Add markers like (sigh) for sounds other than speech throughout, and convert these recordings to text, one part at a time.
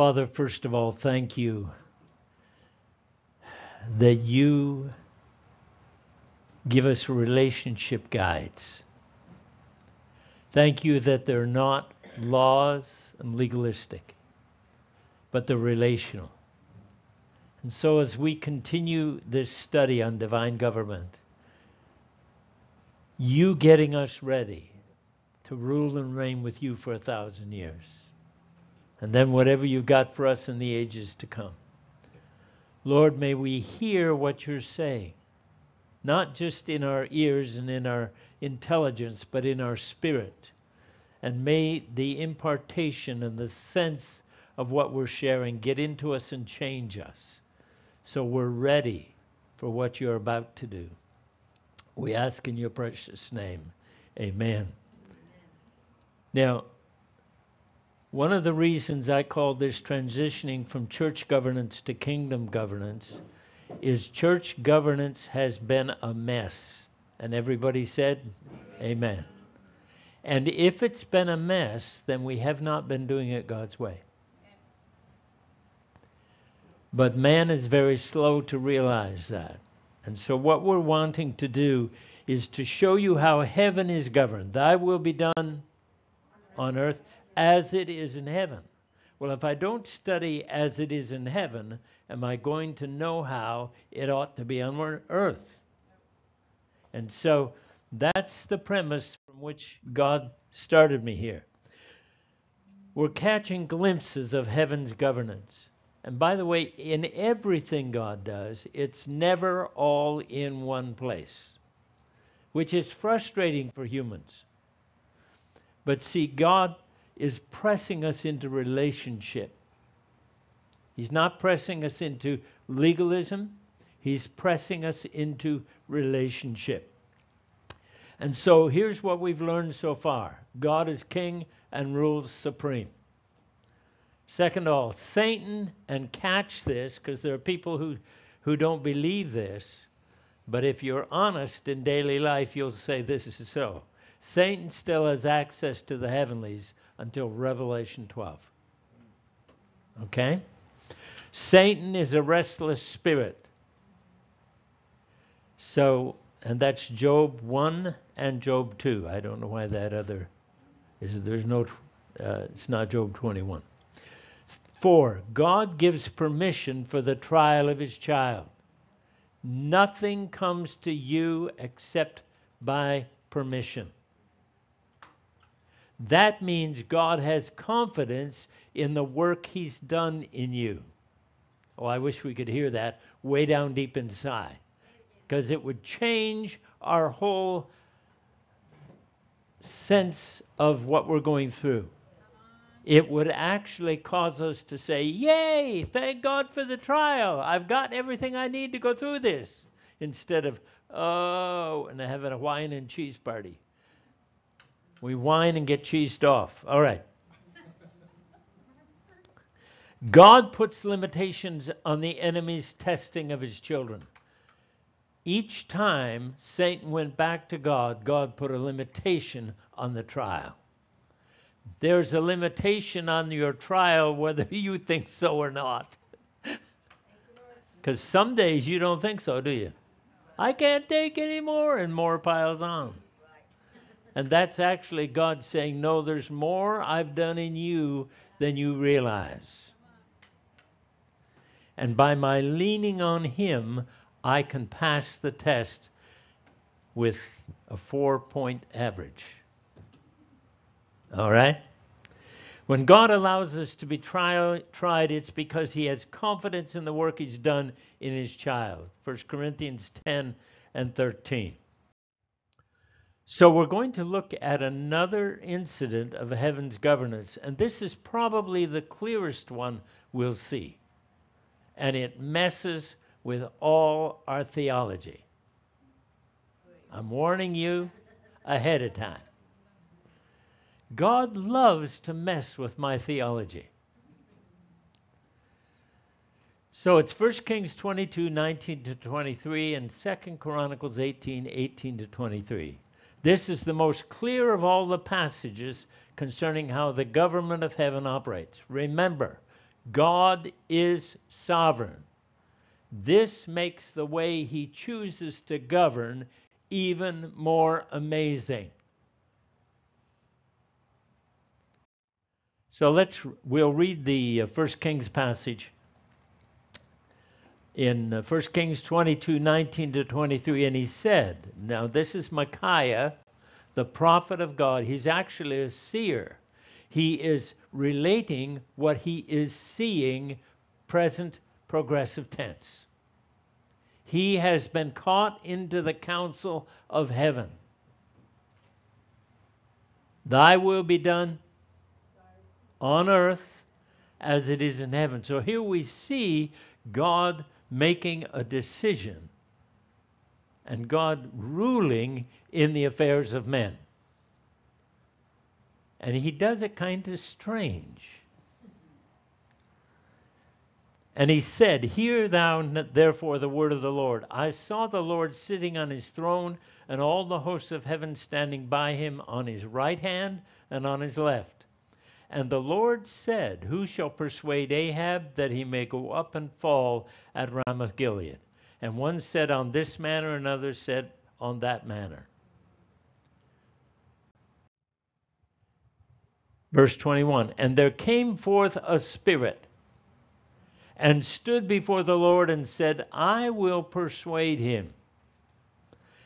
Father, first of all, thank you that you give us relationship guides. Thank you that they're not laws and legalistic, but they're relational. And so, as we continue this study on divine government, you getting us ready to rule and reign with you for a thousand years. And then whatever you've got for us in the ages to come. Lord, may we hear what you're saying, not just in our ears and in our intelligence, but in our spirit. And may the impartation and the sense of what we're sharing get into us and change us so we're ready for what you're about to do. We ask in your precious name. Amen. Now, one of the reasons I call this transitioning from church governance to kingdom governance is church governance has been a mess. And everybody said, Amen. And if it's been a mess, then we have not been doing it God's way. But man is very slow to realize that. And so, what we're wanting to do is to show you how heaven is governed. Thy will be done on earth as it is in heaven. Well, if I don't study as it is in heaven, am I going to know how it ought to be on earth? And so that's the premise from which God started me here. We're catching glimpses of heaven's governance. And by the way, in everything God does, it's never all in one place, which is frustrating for humans. But see, God is pressing us into relationship. He's not pressing us into legalism, He's pressing us into relationship. And so here's what we've learned so far God is king and rules supreme. Second all, Satan, and catch this because there are people who, who don't believe this, but if you're honest in daily life, you'll say this is so. Satan still has access to the heavenlies until Revelation 12. Okay? Satan is a restless spirit. So, and that's Job 1 and Job 2. I don't know why that other is. There's no, uh, it's not Job 21. Four, God gives permission for the trial of his child. Nothing comes to you except by permission. That means God has confidence in the work He's done in you. Oh, I wish we could hear that way down deep inside because it would change our whole sense of what we're going through. It would actually cause us to say, Yay, thank God for the trial. I've got everything I need to go through this. Instead of, oh, and having a wine and cheese party. We whine and get cheesed off. All right. God puts limitations on the enemy's testing of his children. Each time Satan went back to God, God put a limitation on the trial. There's a limitation on your trial whether (laughs) you think so or not. Because some days you don't think so, do you? I can't take any more, and more piles on. And that's actually God saying, No, there's more I've done in you than you realize. And by my leaning on Him, I can pass the test with a four point average. All right? When God allows us to be tri- tried, it's because He has confidence in the work He's done in His child. 1 Corinthians 10 and 13. So we're going to look at another incident of heaven's governance, and this is probably the clearest one we'll see. And it messes with all our theology. I'm warning you ahead of time. God loves to mess with my theology. So it's 1 Kings 22, 19 to 23, and 2 Chronicles 18, 18 to 23. This is the most clear of all the passages concerning how the government of heaven operates. Remember, God is sovereign. This makes the way he chooses to govern even more amazing. So let's we'll read the uh, First Kings passage in uh, 1 Kings 22 19 to 23. And he said, Now this is Micaiah, the prophet of God. He's actually a seer. He is relating what he is seeing, present progressive tense. He has been caught into the council of heaven. Thy will be done on earth as it is in heaven. So here we see God making a decision and God ruling in the affairs of men. And he does it kind of strange. And he said, Hear thou therefore the word of the Lord. I saw the Lord sitting on his throne, and all the hosts of heaven standing by him on his right hand and on his left. And the Lord said, Who shall persuade Ahab that he may go up and fall at Ramoth Gilead? And one said on this manner, another said on that manner. Verse 21 And there came forth a spirit and stood before the Lord and said, I will persuade him.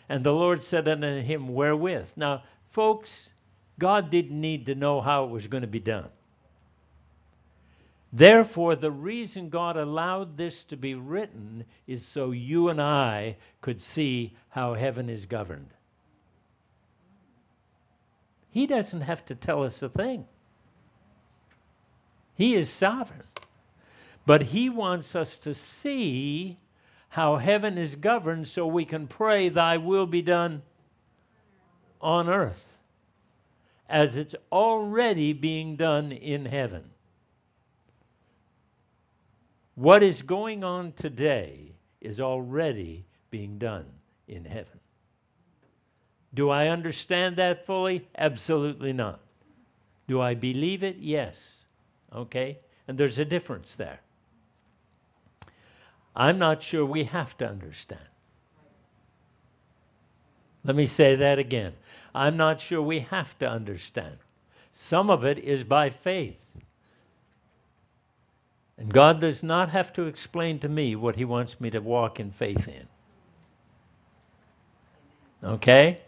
And the Lord said unto him, Wherewith? Now, folks, God didn't need to know how it was going to be done. Therefore, the reason God allowed this to be written is so you and I could see how heaven is governed. He doesn't have to tell us a thing. He is sovereign. But He wants us to see how heaven is governed so we can pray, Thy will be done on earth as it's already being done in heaven. What is going on today is already being done in heaven. Do I understand that fully? Absolutely not. Do I believe it? Yes. Okay? And there's a difference there. I'm not sure we have to understand. Let me say that again. I'm not sure we have to understand. Some of it is by faith. And God does not have to explain to me what He wants me to walk in faith in. Okay?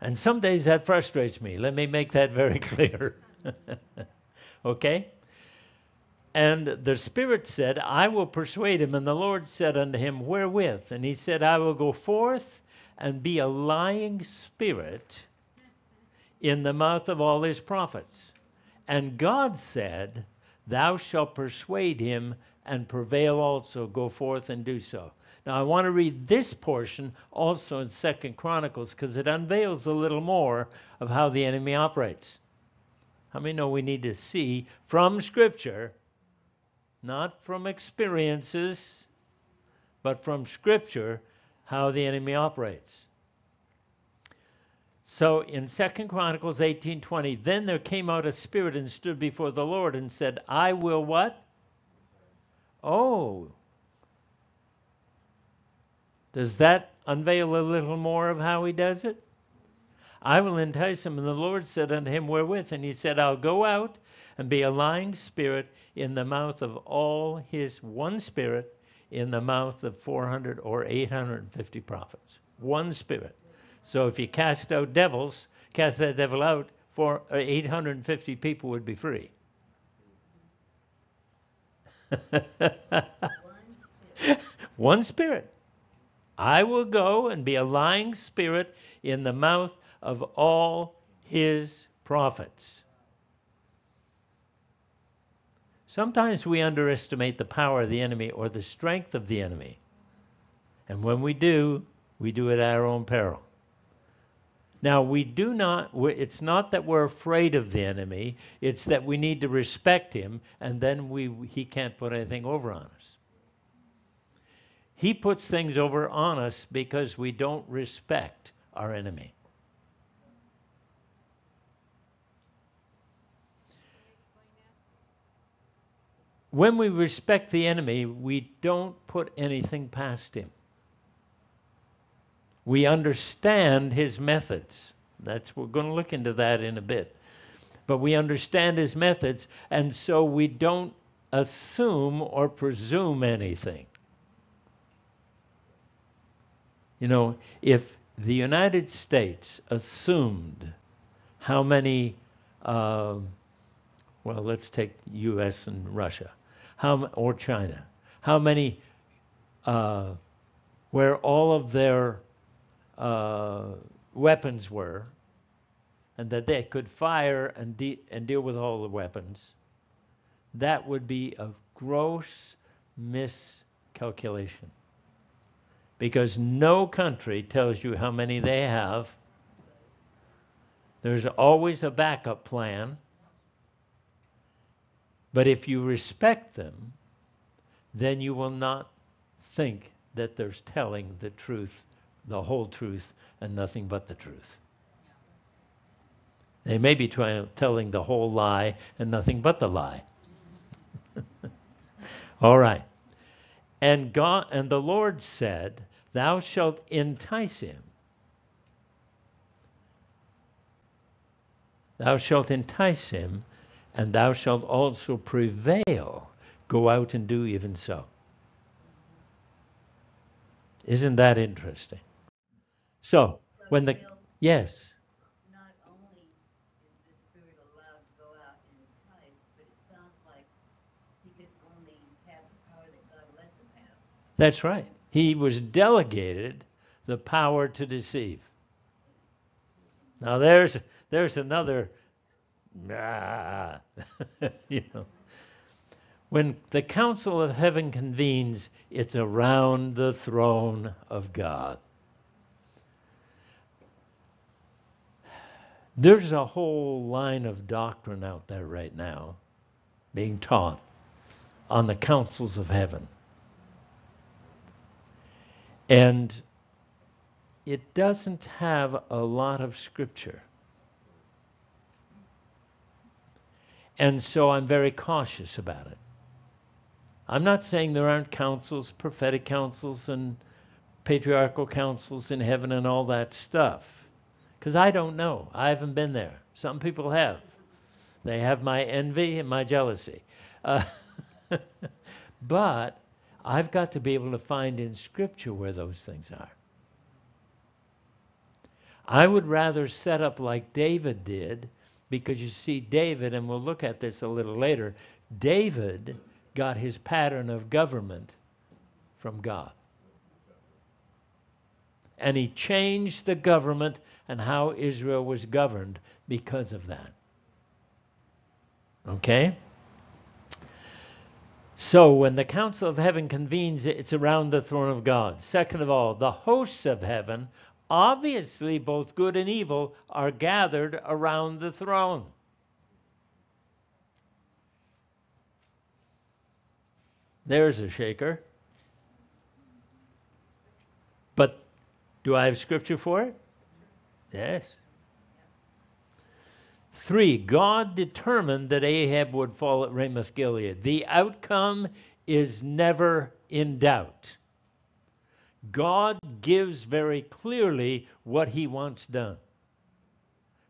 And some days that frustrates me. Let me make that very (laughs) clear. okay? And the Spirit said, I will persuade him. And the Lord said unto him, Wherewith? And he said, I will go forth and be a lying spirit in the mouth of all his prophets. And God said, Thou shalt persuade him and prevail also. Go forth and do so. Now I want to read this portion also in Second Chronicles because it unveils a little more of how the enemy operates. How many know we need to see from Scripture, not from experiences, but from Scripture, how the enemy operates. So in Second Chronicles 18:20, then there came out a spirit and stood before the Lord and said, "I will what?" Oh. Does that unveil a little more of how he does it? I will entice him. And the Lord said unto him, Wherewith? And he said, I'll go out and be a lying spirit in the mouth of all his one spirit in the mouth of 400 or 850 prophets. One spirit. So if you cast out devils, cast that devil out, for uh, 850 people would be free. (laughs) One spirit. I will go and be a lying spirit in the mouth of all his prophets. Sometimes we underestimate the power of the enemy or the strength of the enemy. And when we do, we do it at our own peril. Now, we do not, it's not that we're afraid of the enemy, it's that we need to respect him, and then we, he can't put anything over on us. He puts things over on us because we don't respect our enemy. When we respect the enemy, we don't put anything past him. We understand his methods. That's we're going to look into that in a bit. But we understand his methods, and so we don't assume or presume anything. You know, if the United States assumed how many, uh, well, let's take U.S. and Russia, how or China, how many, uh, where all of their uh, weapons were, and that they could fire and, de- and deal with all the weapons, that would be a gross miscalculation. Because no country tells you how many they have. There's always a backup plan. But if you respect them, then you will not think that they're telling the truth the whole truth and nothing but the truth. They may be telling the whole lie and nothing but the lie. (laughs) All right. And God and the Lord said, Thou shalt entice him. Thou shalt entice him, and thou shalt also prevail. Go out and do even so. Isn't that interesting? So when the yes. Not only is the spirit allowed to go out and entice, but it sounds like he could only have the power that God lets him have. That's right. He was delegated the power to deceive. Now there's there's another (laughs) you know. When the council of heaven convenes, it's around the throne of God. There's a whole line of doctrine out there right now being taught on the councils of heaven. And it doesn't have a lot of scripture. And so I'm very cautious about it. I'm not saying there aren't councils, prophetic councils, and patriarchal councils in heaven and all that stuff. Because I don't know. I haven't been there. Some people have. They have my envy and my jealousy. Uh, (laughs) but I've got to be able to find in Scripture where those things are. I would rather set up like David did, because you see, David, and we'll look at this a little later, David got his pattern of government from God. And he changed the government and how Israel was governed because of that. Okay? So when the council of heaven convenes, it's around the throne of God. Second of all, the hosts of heaven, obviously both good and evil, are gathered around the throne. There's a shaker. But do I have scripture for it? Yes. Three, God determined that Ahab would fall at Ramoth Gilead. The outcome is never in doubt. God gives very clearly what he wants done.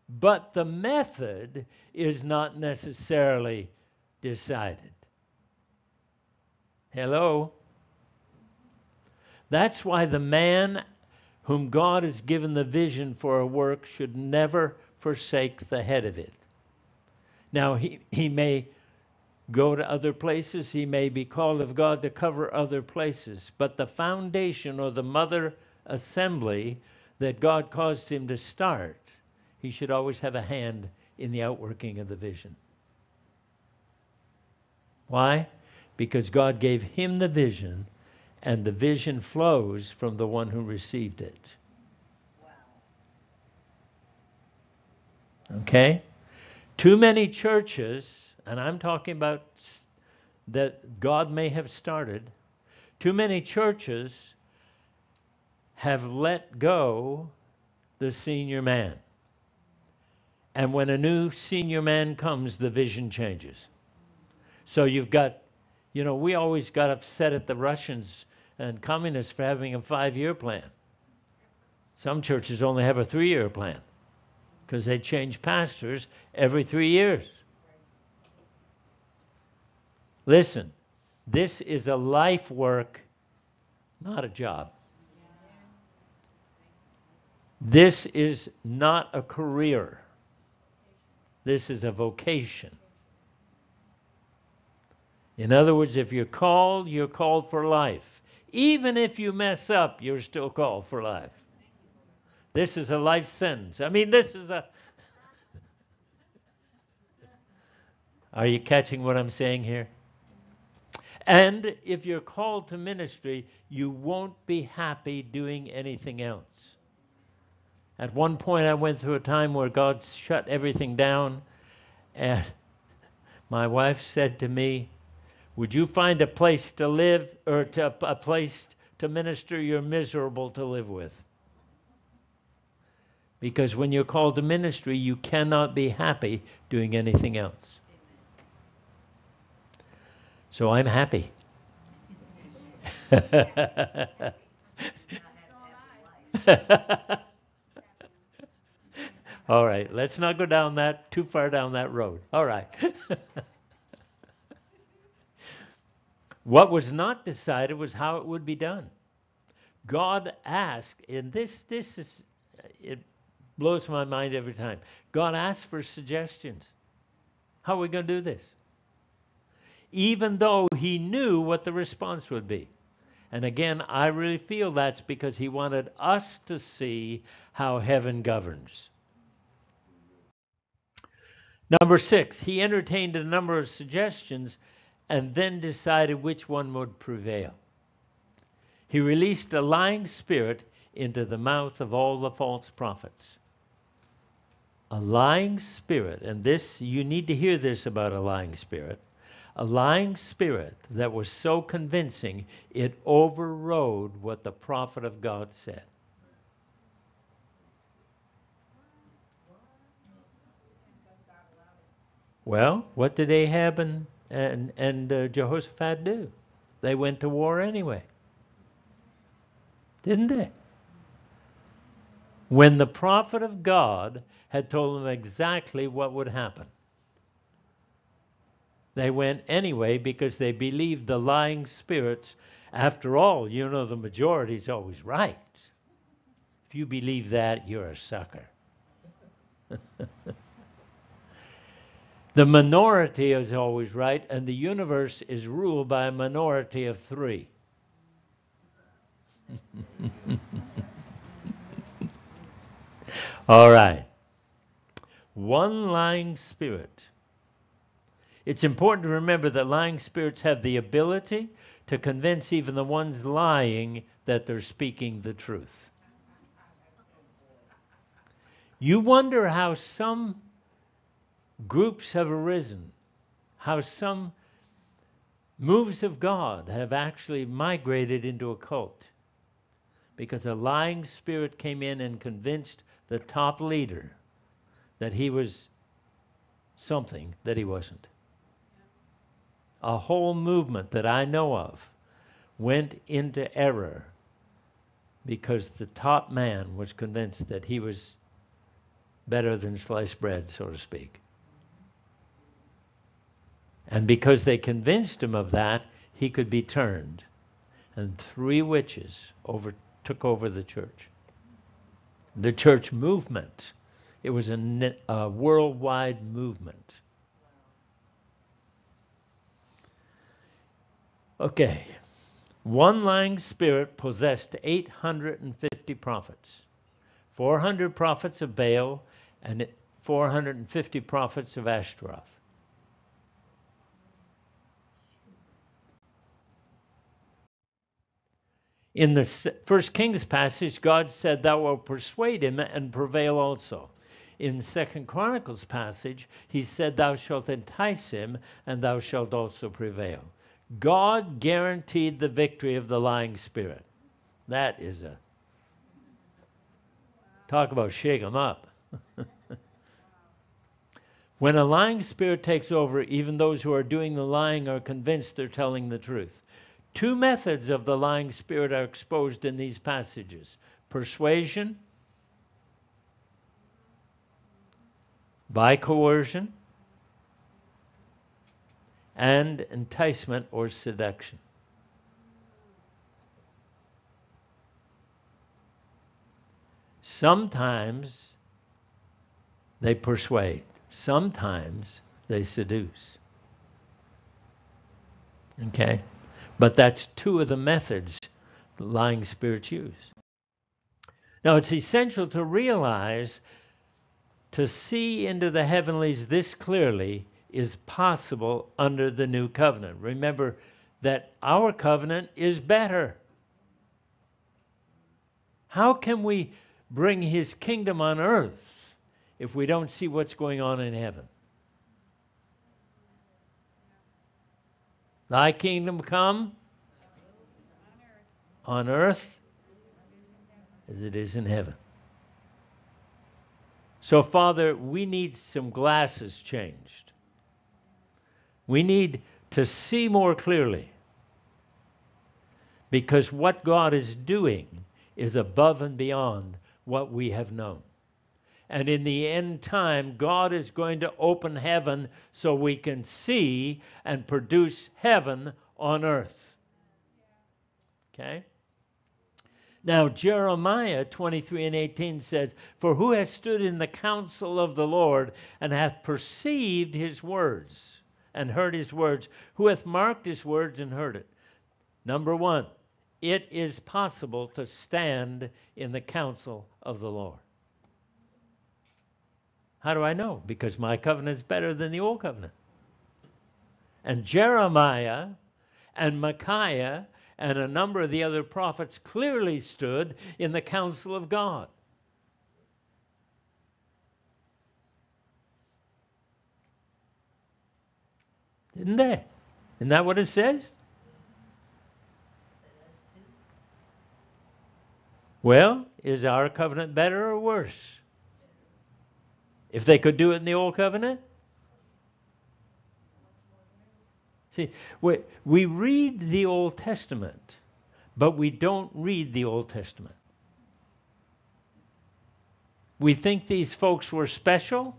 But the method is not necessarily decided. Hello? That's why the man whom God has given the vision for a work should never forsake the head of it. Now, he, he may go to other places, he may be called of God to cover other places, but the foundation or the mother assembly that God caused him to start, he should always have a hand in the outworking of the vision. Why? Because God gave him the vision and the vision flows from the one who received it. Okay? Too many churches, and I'm talking about that God may have started, too many churches have let go the senior man. And when a new senior man comes, the vision changes. So you've got You know, we always got upset at the Russians and communists for having a five year plan. Some churches only have a three year plan because they change pastors every three years. Listen, this is a life work, not a job. This is not a career. This is a vocation. In other words, if you're called, you're called for life. Even if you mess up, you're still called for life. This is a life sentence. I mean, this is a. (laughs) Are you catching what I'm saying here? And if you're called to ministry, you won't be happy doing anything else. At one point, I went through a time where God shut everything down, and (laughs) my wife said to me, Would you find a place to live or to, a place to minister you're miserable to live with? Because when you're called to ministry, you cannot be happy doing anything else. So I'm happy. (laughs) All right, let's not go down that too far down that road. All right. (laughs) what was not decided was how it would be done. God asked, and this this is it blows my mind every time. God asked for suggestions. How are we going to do this? Even though he knew what the response would be. And again, I really feel that's because he wanted us to see how heaven governs. Number six, he entertained a number of suggestions and then decided which one would prevail. He released a lying spirit into the mouth of all the false prophets. A lying spirit, and this, you need to hear this about a lying spirit. A lying spirit that was so convincing it overrode what the prophet of God said. Well, what did Ahab and and, and uh, Jehoshaphat do? They went to war anyway, didn't they? When the prophet of God had told them exactly what would happen. They went anyway because they believed the lying spirits. After all, you know the majority is always right. If you believe that, you're a sucker. (laughs) The minority is always right, and the universe is ruled by a minority of three. (laughs) All right. One lying spirit. It's important to remember that lying spirits have the ability to convince even the ones lying that they're speaking the truth. You wonder how some groups have arisen, how some moves of God have actually migrated into a cult because a lying spirit came in and convinced the top leader that he was something that he wasn't. A whole movement that I know of went into error because the top man was convinced that he was better than sliced bread, so to speak. And because they convinced him of that, he could be turned. And three witches over, took over the church. The church movement. It was a, a worldwide movement. Okay. One lying spirit possessed 850 prophets, 400 prophets of Baal, and 450 prophets of Ashtaroth. In the First Kings passage, God said, Thou wilt persuade him and prevail also. In Second Chronicles passage, he said, Thou shalt entice him and thou shalt also prevail. God guaranteed the victory of the lying spirit. That is a talk about shake them up. (laughs) When a lying spirit takes over, even those who are doing the lying are convinced they're telling the truth. Two methods of the lying spirit are exposed in these passages persuasion by coercion and enticement or seduction. Sometimes they persuade, sometimes they seduce. Okay? But that's two of the methods the lying spirits use. Now, it's essential to realize to see into the heavenlies this clearly is possible under the new covenant. Remember that our covenant is better. How can we bring his kingdom on earth if we don't see what's going on in heaven? Thy kingdom come on earth as it is in heaven. So, Father, we need some glasses changed. We need to see more clearly. Because what God is doing is above and beyond what we have known. And in the end time, God is going to open heaven so we can see and produce heaven on earth. Okay? Now, Jeremiah 23 and 18 says, For who has stood in the counsel of the Lord and hath perceived his words and heard his words? Who hath marked his words and heard it? Number one, it is possible to stand in the counsel of the Lord. How do I know? Because my covenant is better than the old covenant. And Jeremiah and Micaiah and a number of the other prophets clearly stood in the counsel of God. Didn't they? Isn't that what it says? Well, is our covenant better or worse? If they could do it in the old covenant? See, we, we read the Old Testament, but we don't read the Old Testament. We think these folks were special,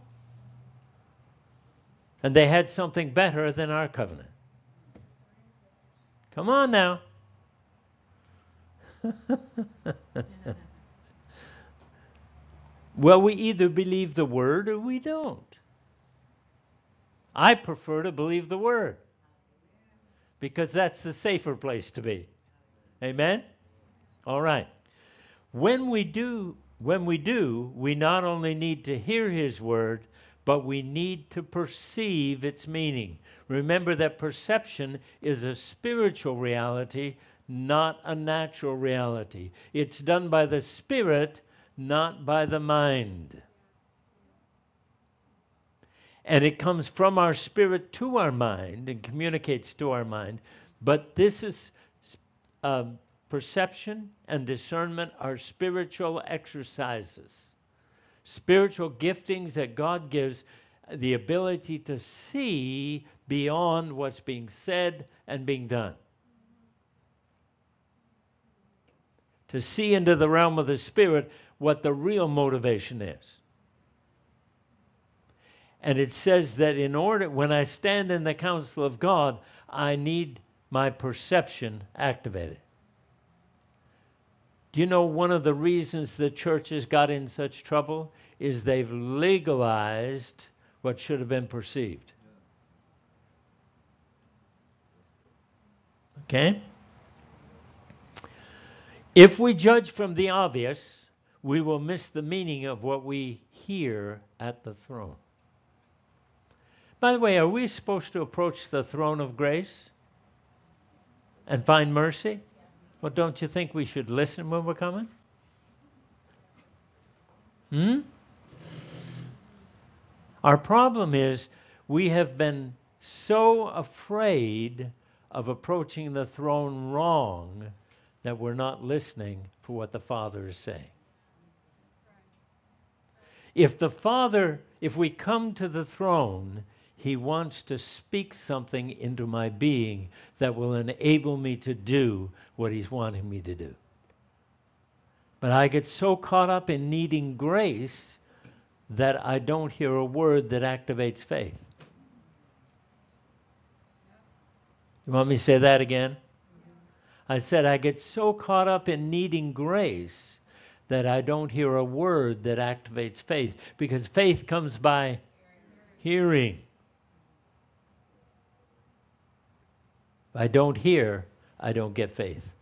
and they had something better than our covenant. Come on now. (laughs) well, we either believe the word or we don't. I prefer to believe the word because that's the safer place to be. Amen? All right. When we do when we do, we not only need to hear his word, but we need to perceive its meaning. Remember that perception is a spiritual reality, not a natural reality. It's done by the spirit, not by the mind and it comes from our spirit to our mind and communicates to our mind. But this is uh, perception and discernment are spiritual exercises, spiritual giftings that God gives the ability to see beyond what's being said and being done. To see into the realm of the spirit what the real motivation is. And it says that in order, when I stand in the counsel of God, I need my perception activated. Do you know one of the reasons the churches got in such trouble is they've legalized what should have been perceived? Okay? If we judge from the obvious, we will miss the meaning of what we hear at the throne. By the way, are we supposed to approach the throne of grace and find mercy? Well, don't you think we should listen when we're coming? Hmm? Our problem is we have been so afraid of approaching the throne wrong that we're not listening for what the Father is saying. If the Father, if we come to the throne, He wants to speak something into my being that will enable me to do what He's wanting me to do. But I get so caught up in needing grace that I don't hear a word that activates faith. You want me to say that again? I said, I get so caught up in needing grace that I don't hear a word that activates faith because faith comes by hearing. If I don't hear, I don't get faith.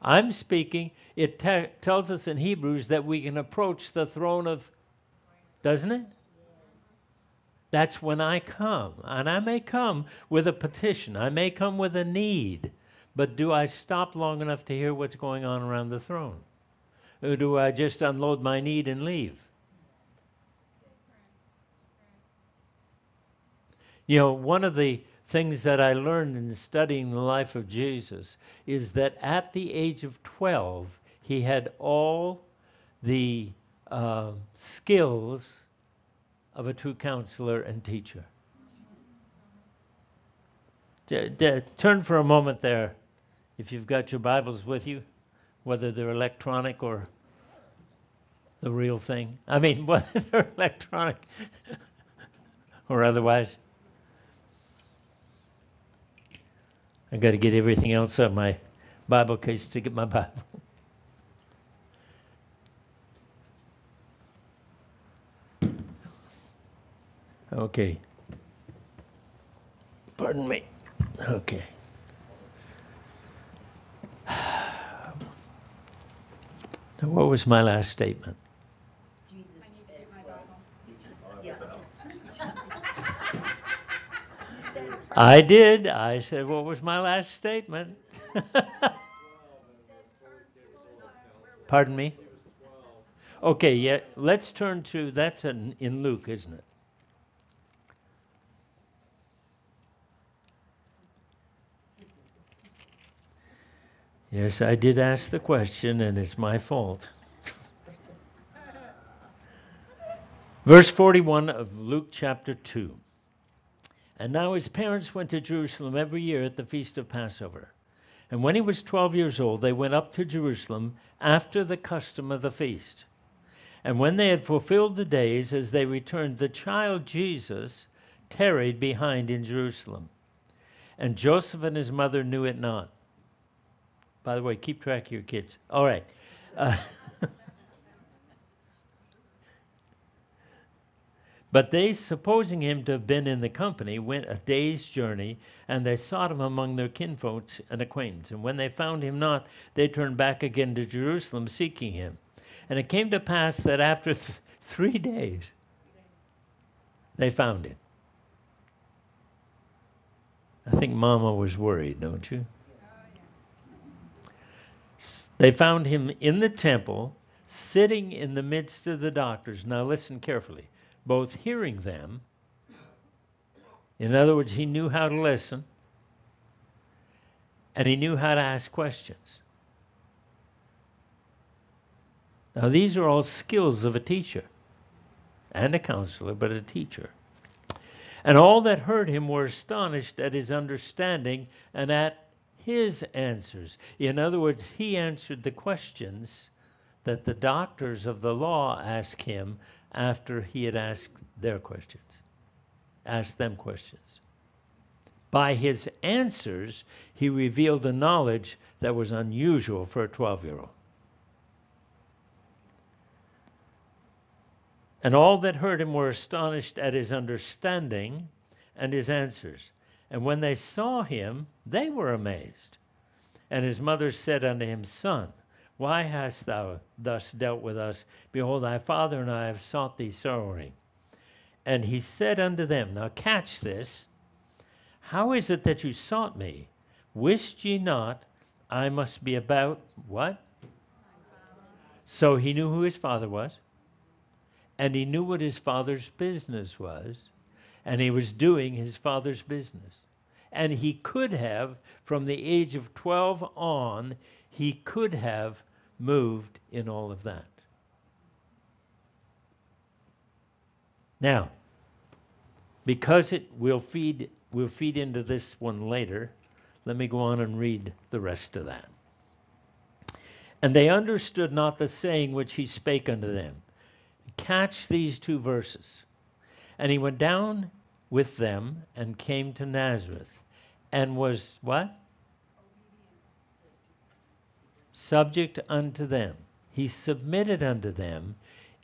I'm speaking, it te- tells us in Hebrews that we can approach the throne of, doesn't it? That's when I come. And I may come with a petition, I may come with a need, but do I stop long enough to hear what's going on around the throne? Or do I just unload my need and leave? You know, one of the things that I learned in studying the life of Jesus is that at the age of 12, he had all the uh, skills of a true counselor and teacher. D- d- turn for a moment there, if you've got your Bibles with you, whether they're electronic or the real thing. I mean, (laughs) whether they're electronic or otherwise. I got to get everything else out of my Bible case to get my Bible. Okay. Pardon me. Okay. Now, what was my last statement? Jesus I need to as get my well. Bible. Yeah. You said it's I did. I said, what was my last statement? (laughs) Pardon me? Okay, yeah, let's turn to, that's in, in Luke, isn't it? Yes, I did ask the question, and it's my fault. (laughs) Verse 41 of Luke chapter 2. And now his parents went to Jerusalem every year at the feast of Passover. And when he was 12 years old, they went up to Jerusalem after the custom of the feast. And when they had fulfilled the days, as they returned, the child Jesus tarried behind in Jerusalem. And Joseph and his mother knew it not. By the way, keep track of your kids. All right. Uh, (laughs) But they, supposing him to have been in the company, went a day's journey, and they sought him among their kinfolks and acquaintance. And when they found him not, they turned back again to Jerusalem, seeking him. And it came to pass that after th- three days, they found him. I think Mama was worried, don't you? They found him in the temple, sitting in the midst of the doctors. Now listen carefully both hearing them, in other words, he knew how to listen, and he knew how to ask questions. Now, these are all skills of a teacher and a counselor, but a teacher. And all that heard him were astonished at his understanding and at his answers. In other words, he answered the questions that the doctors of the law asked him after he had asked their questions, asked them questions. By his answers, he revealed a knowledge that was unusual for a 12 year old. And all that heard him were astonished at his understanding and his answers. And when they saw him, they were amazed. And his mother said unto him, Son, why hast thou thus dealt with us? Behold, thy father and I have sought thee sorrowing. And he said unto them, Now catch this. How is it that you sought me? Wist ye not I must be about what? So he knew who his father was, and he knew what his father's business was, and he was doing his father's business. And he could have, from the age of 12 on, he could have moved in all of that. Now, because it will feed we'll feed into this one later, let me go on and read the rest of that. And they understood not the saying which he spake unto them. Catch these two verses. And he went down with them and came to Nazareth and was what? Subject unto them. He submitted unto them,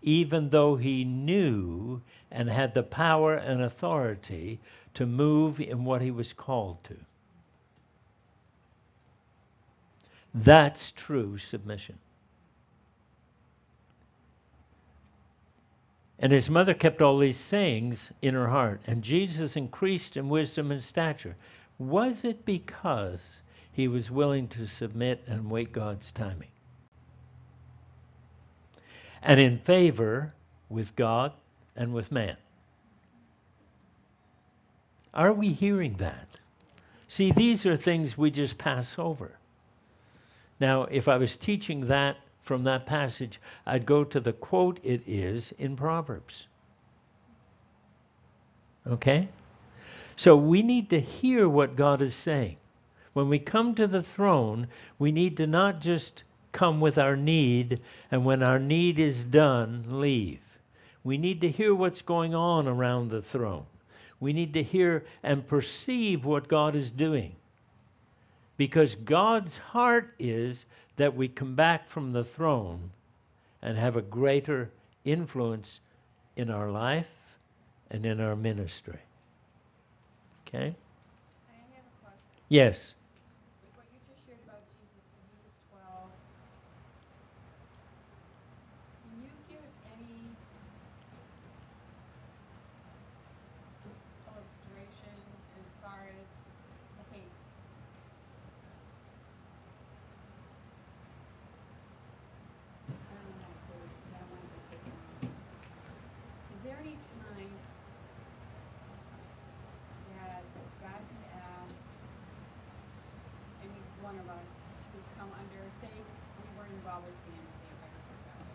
even though he knew and had the power and authority to move in what he was called to. That's true submission. And his mother kept all these sayings in her heart, and Jesus increased in wisdom and stature. Was it because he was willing to submit and wait God's timing? And in favor with God and with man. Are we hearing that? See, these are things we just pass over. Now, if I was teaching that from that passage, I'd go to the quote it is in Proverbs. Okay? So we need to hear what God is saying. When we come to the throne, we need to not just come with our need and when our need is done, leave. We need to hear what's going on around the throne. We need to hear and perceive what God is doing. Because God's heart is that we come back from the throne and have a greater influence in our life and in our ministry. Okay? Yes.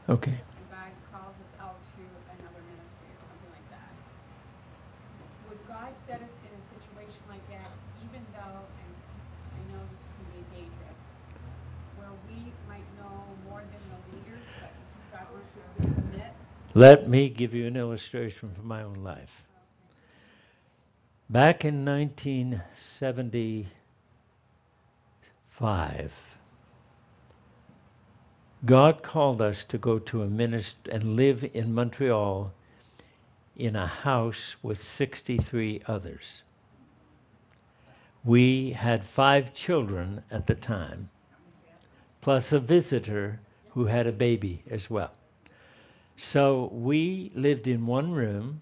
Okay. And God calls us out to another ministry or something like that. Would God set us in a situation like that, even though, and I know this can be dangerous, where we might know more than the leaders, but God wants us to submit? Let me give you an illustration from my own life. Back in 1975, God called us to go to a ministry and live in Montreal in a house with 63 others. We had five children at the time, plus a visitor who had a baby as well. So we lived in one room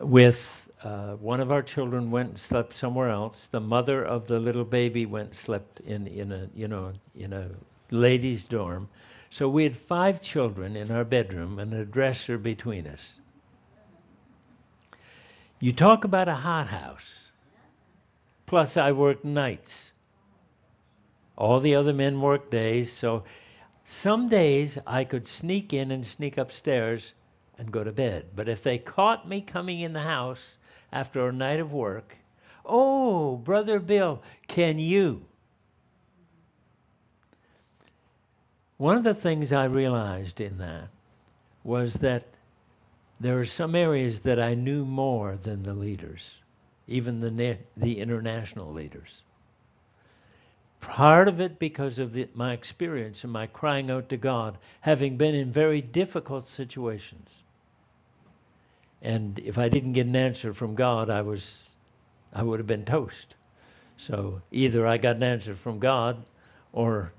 with uh, one of our children went and slept somewhere else. The mother of the little baby went and slept in, in a you know in a ladies' dorm. So we had five children in our bedroom and a dresser between us. You talk about a hothouse. Plus, I worked nights. All the other men worked days, so some days I could sneak in and sneak upstairs and go to bed. But if they caught me coming in the house after a night of work, oh, Brother Bill, can you? One of the things I realized in that was that there are some areas that I knew more than the leaders, even the, the international leaders. Part of it because of the, my experience and my crying out to God, having been in very difficult situations. And if I didn't get an answer from God, I was, I would have been toast. So either I got an answer from God, or,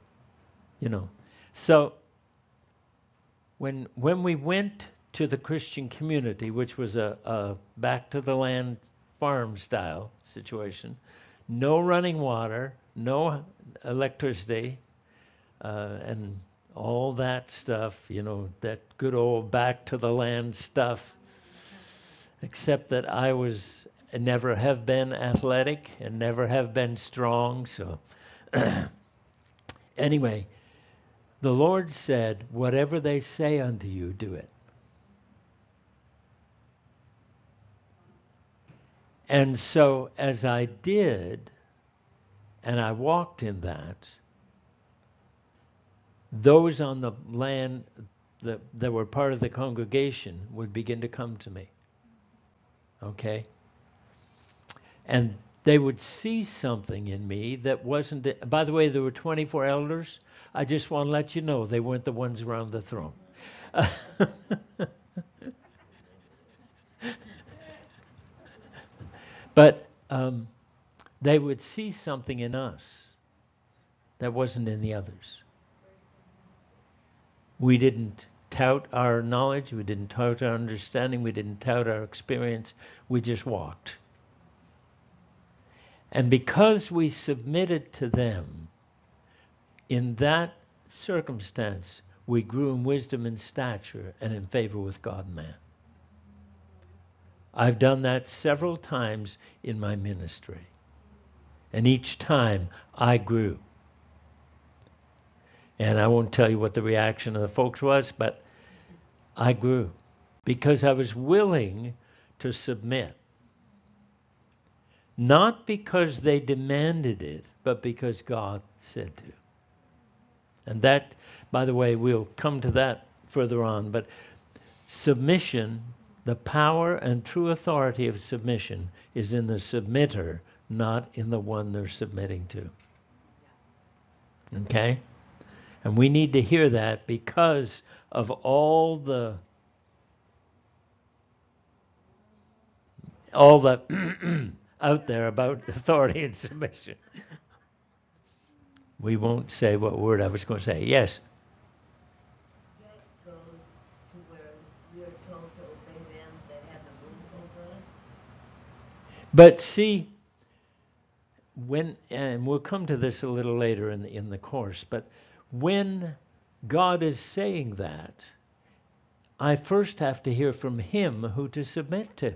you know, so when when we went to the Christian community, which was a, a back to the land farm style situation, no running water, no electricity, uh, and all that stuff, you know, that good old back to the land stuff. Except that I was never have been athletic and never have been strong. So, (clears throat) anyway, the Lord said, Whatever they say unto you, do it. And so, as I did, and I walked in that, those on the land that, that were part of the congregation would begin to come to me. Okay? And they would see something in me that wasn't. By the way, there were 24 elders. I just want to let you know they weren't the ones around the throne. (laughs) but um, they would see something in us that wasn't in the others. We didn't tout our knowledge, we didn't tout our understanding, we didn't tout our experience, we just walked. And because we submitted to them, in that circumstance, we grew in wisdom and stature and in favor with God and man. I've done that several times in my ministry. And each time I grew. And I won't tell you what the reaction of the folks was, but I grew because I was willing to submit. Not because they demanded it, but because God said to. And that, by the way, we'll come to that further on, but submission, the power and true authority of submission is in the submitter, not in the one they're submitting to. Okay? And we need to hear that because of all the all the (clears throat) out there about (laughs) authority and submission. We won't say what word I was going to say. Yes. That goes to where we are told to obey them that have the rule over us. But see, when and we'll come to this a little later in the, in the course, but when God is saying that, I first have to hear from Him who to submit to.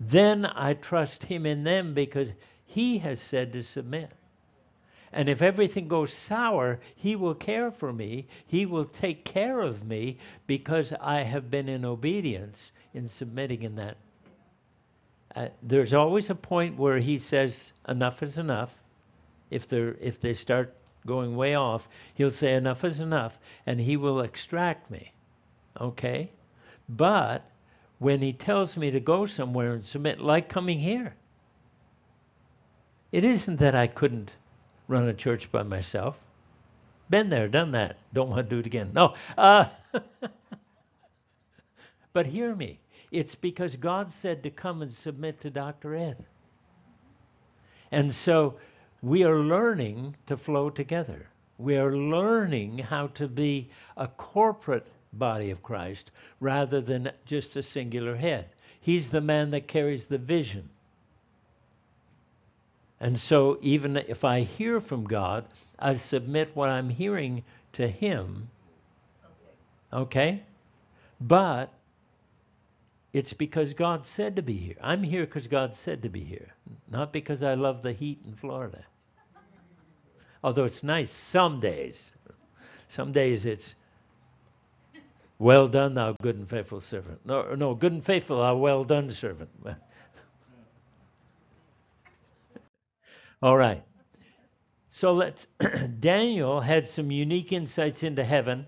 Then I trust Him in them because He has said to submit. And if everything goes sour, He will care for me. He will take care of me because I have been in obedience in submitting in that. Uh, there's always a point where He says, enough is enough. If, they're, if they start going way off, He'll say, enough is enough, and He will extract me. Okay? But when He tells me to go somewhere and submit, like coming here, it isn't that I couldn't run a church by myself. Been there, done that. Don't want to do it again. No. Uh, (laughs) but hear me. It's because God said to come and submit to Dr. Ed. And so we are learning to flow together. We are learning how to be a corporate body of Christ rather than just a singular head. He's the man that carries the vision. And so, even if I hear from God, I submit what I'm hearing to Him. Okay. Okay? But it's because God said to be here. I'm here because God said to be here, not because I love the heat in Florida. Although it's nice some days. Some days it's well done, thou good and faithful servant. No, no, good and faithful, thou well done servant. (laughs) All right. So let's. (clears throat) Daniel had some unique insights into heaven,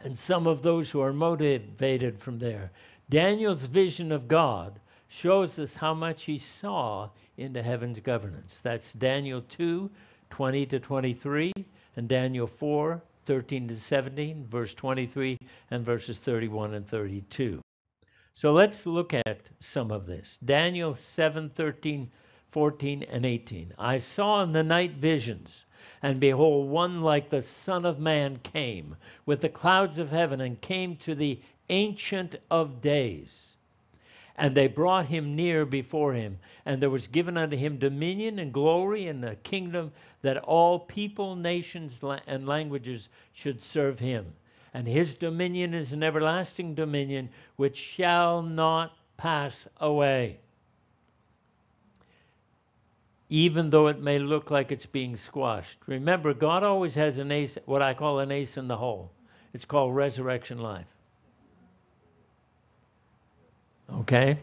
and some of those who are motivated from there. Daniel's vision of God shows us how much he saw into heaven's governance. That's Daniel 2 20 to 23, and Daniel 4 13 to 17, verse 23, and verses 31 and 32. So let's look at some of this. Daniel 7 13 14 and 18. I saw in the night visions, and behold, one like the Son of Man came with the clouds of heaven and came to the Ancient of Days. And they brought him near before him, and there was given unto him dominion and glory and a kingdom that all people, nations, and languages should serve him. And his dominion is an everlasting dominion which shall not pass away even though it may look like it's being squashed. Remember, God always has an ace, what I call an ace in the hole. It's called resurrection life. Okay?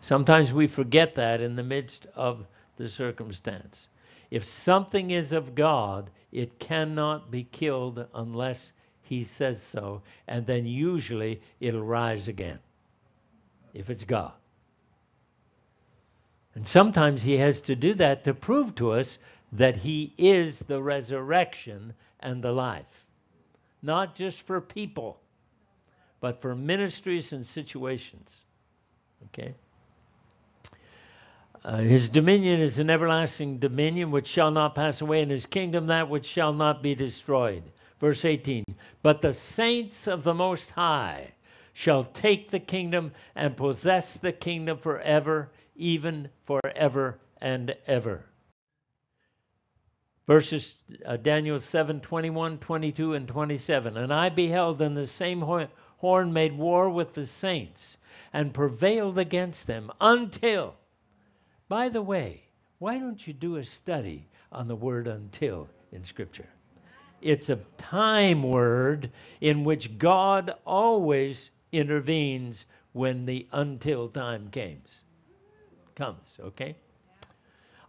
Sometimes we forget that in the midst of the circumstance. If something is of God, it cannot be killed unless He says so, and then usually it'll rise again if it's God. And sometimes he has to do that to prove to us that he is the resurrection and the life. Not just for people, but for ministries and situations. Okay? Uh, his dominion is an everlasting dominion which shall not pass away, and his kingdom that which shall not be destroyed. Verse 18 But the saints of the Most High shall take the kingdom and possess the kingdom forever even forever and ever. Verses uh, Daniel 7 21, 22, and 27. And I beheld, in the same horn made war with the saints and prevailed against them until. By the way, why don't you do a study on the word until in Scripture? It's a time word in which God always intervenes when the until time comes comes, okay?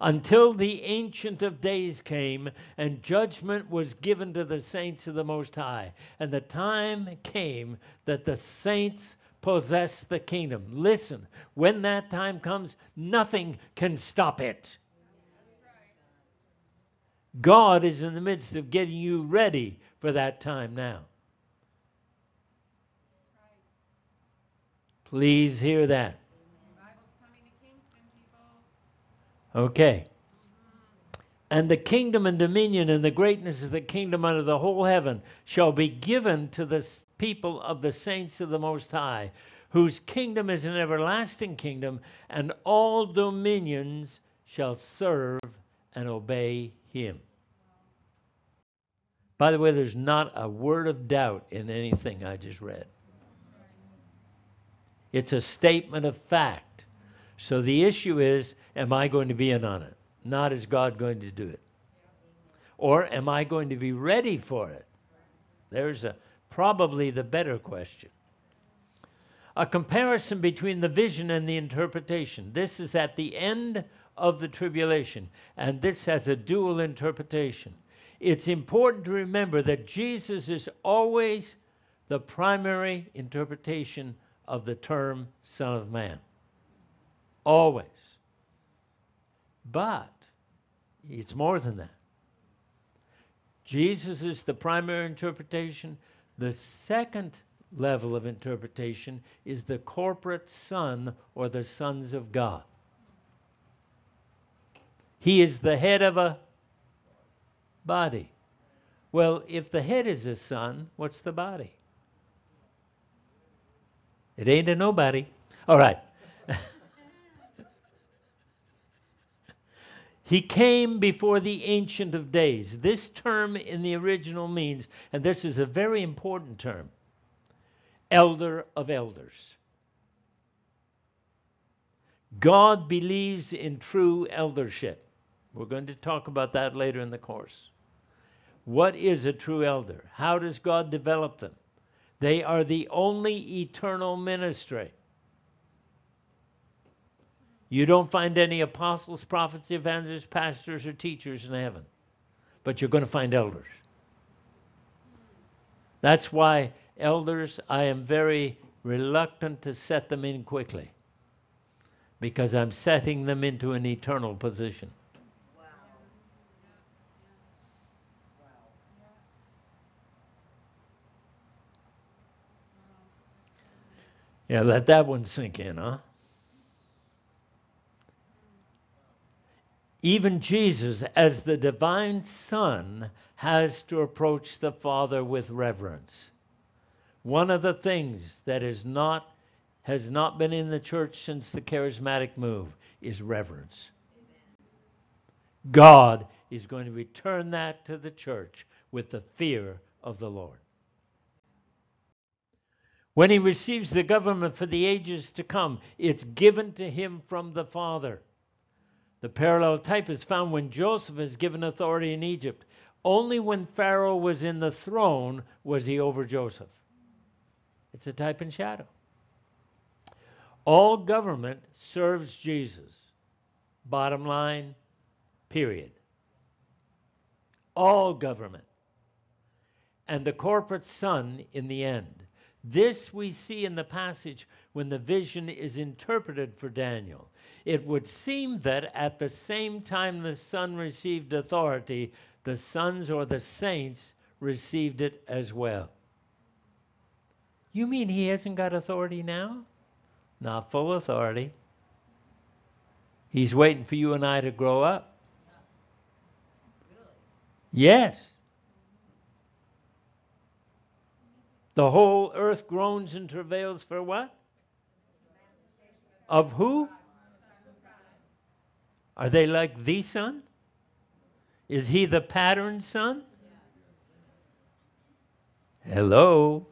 Until the Ancient of Days came and judgment was given to the saints of the Most High. And the time came that the saints possess the kingdom. Listen, when that time comes, nothing can stop it. God is in the midst of getting you ready for that time now. Please hear that. Okay. And the kingdom and dominion and the greatness of the kingdom under the whole heaven shall be given to the people of the saints of the Most High, whose kingdom is an everlasting kingdom, and all dominions shall serve and obey him. By the way, there's not a word of doubt in anything I just read. It's a statement of fact. So the issue is am I going to be in on it? Not is God going to do it? Or am I going to be ready for it? There's a probably the better question. A comparison between the vision and the interpretation. This is at the end of the tribulation, and this has a dual interpretation. It's important to remember that Jesus is always the primary interpretation of the term Son of Man. Always. But it's more than that. Jesus is the primary interpretation. The second level of interpretation is the corporate Son or the sons of God. He is the head of a body. Well, if the head is a son, what's the body? It ain't a nobody. All right. He came before the Ancient of Days. This term in the original means, and this is a very important term, elder of elders. God believes in true eldership. We're going to talk about that later in the course. What is a true elder? How does God develop them? They are the only eternal ministry. You don't find any apostles, prophets, evangelists, pastors, or teachers in heaven, but you're going to find elders. That's why elders, I am very reluctant to set them in quickly because I'm setting them into an eternal position. Yeah, let that one sink in, huh? Even Jesus, as the divine Son, has to approach the Father with reverence. One of the things that is not has not been in the church since the charismatic move is reverence. God is going to return that to the church with the fear of the Lord. When he receives the government for the ages to come, it's given to him from the Father. The parallel type is found when Joseph is given authority in Egypt. Only when Pharaoh was in the throne was he over Joseph. It's a type and shadow. All government serves Jesus. Bottom line, period. All government. And the corporate son in the end. This we see in the passage when the vision is interpreted for Daniel. It would seem that at the same time the Son received authority, the sons or the saints received it as well. You mean he hasn't got authority now? Not full authority. He's waiting for you and I to grow up. Yes. The whole earth groans and travails for what? Of who? Are they like the Son? Is he the pattern son? Hello?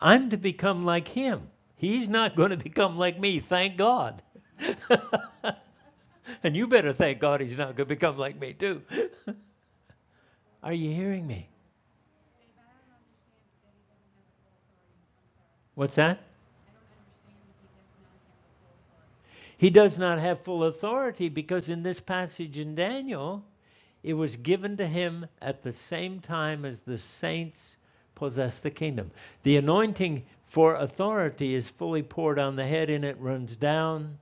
I'm to become like him. He's not going to become like me, thank God. (laughs) and you better thank God he's not going to become like me, too. (laughs) Are you hearing me? What's that? He does not have full authority because in this passage in Daniel, it was given to him at the same time as the saints possess the kingdom. The anointing for authority is fully poured on the head and it runs down.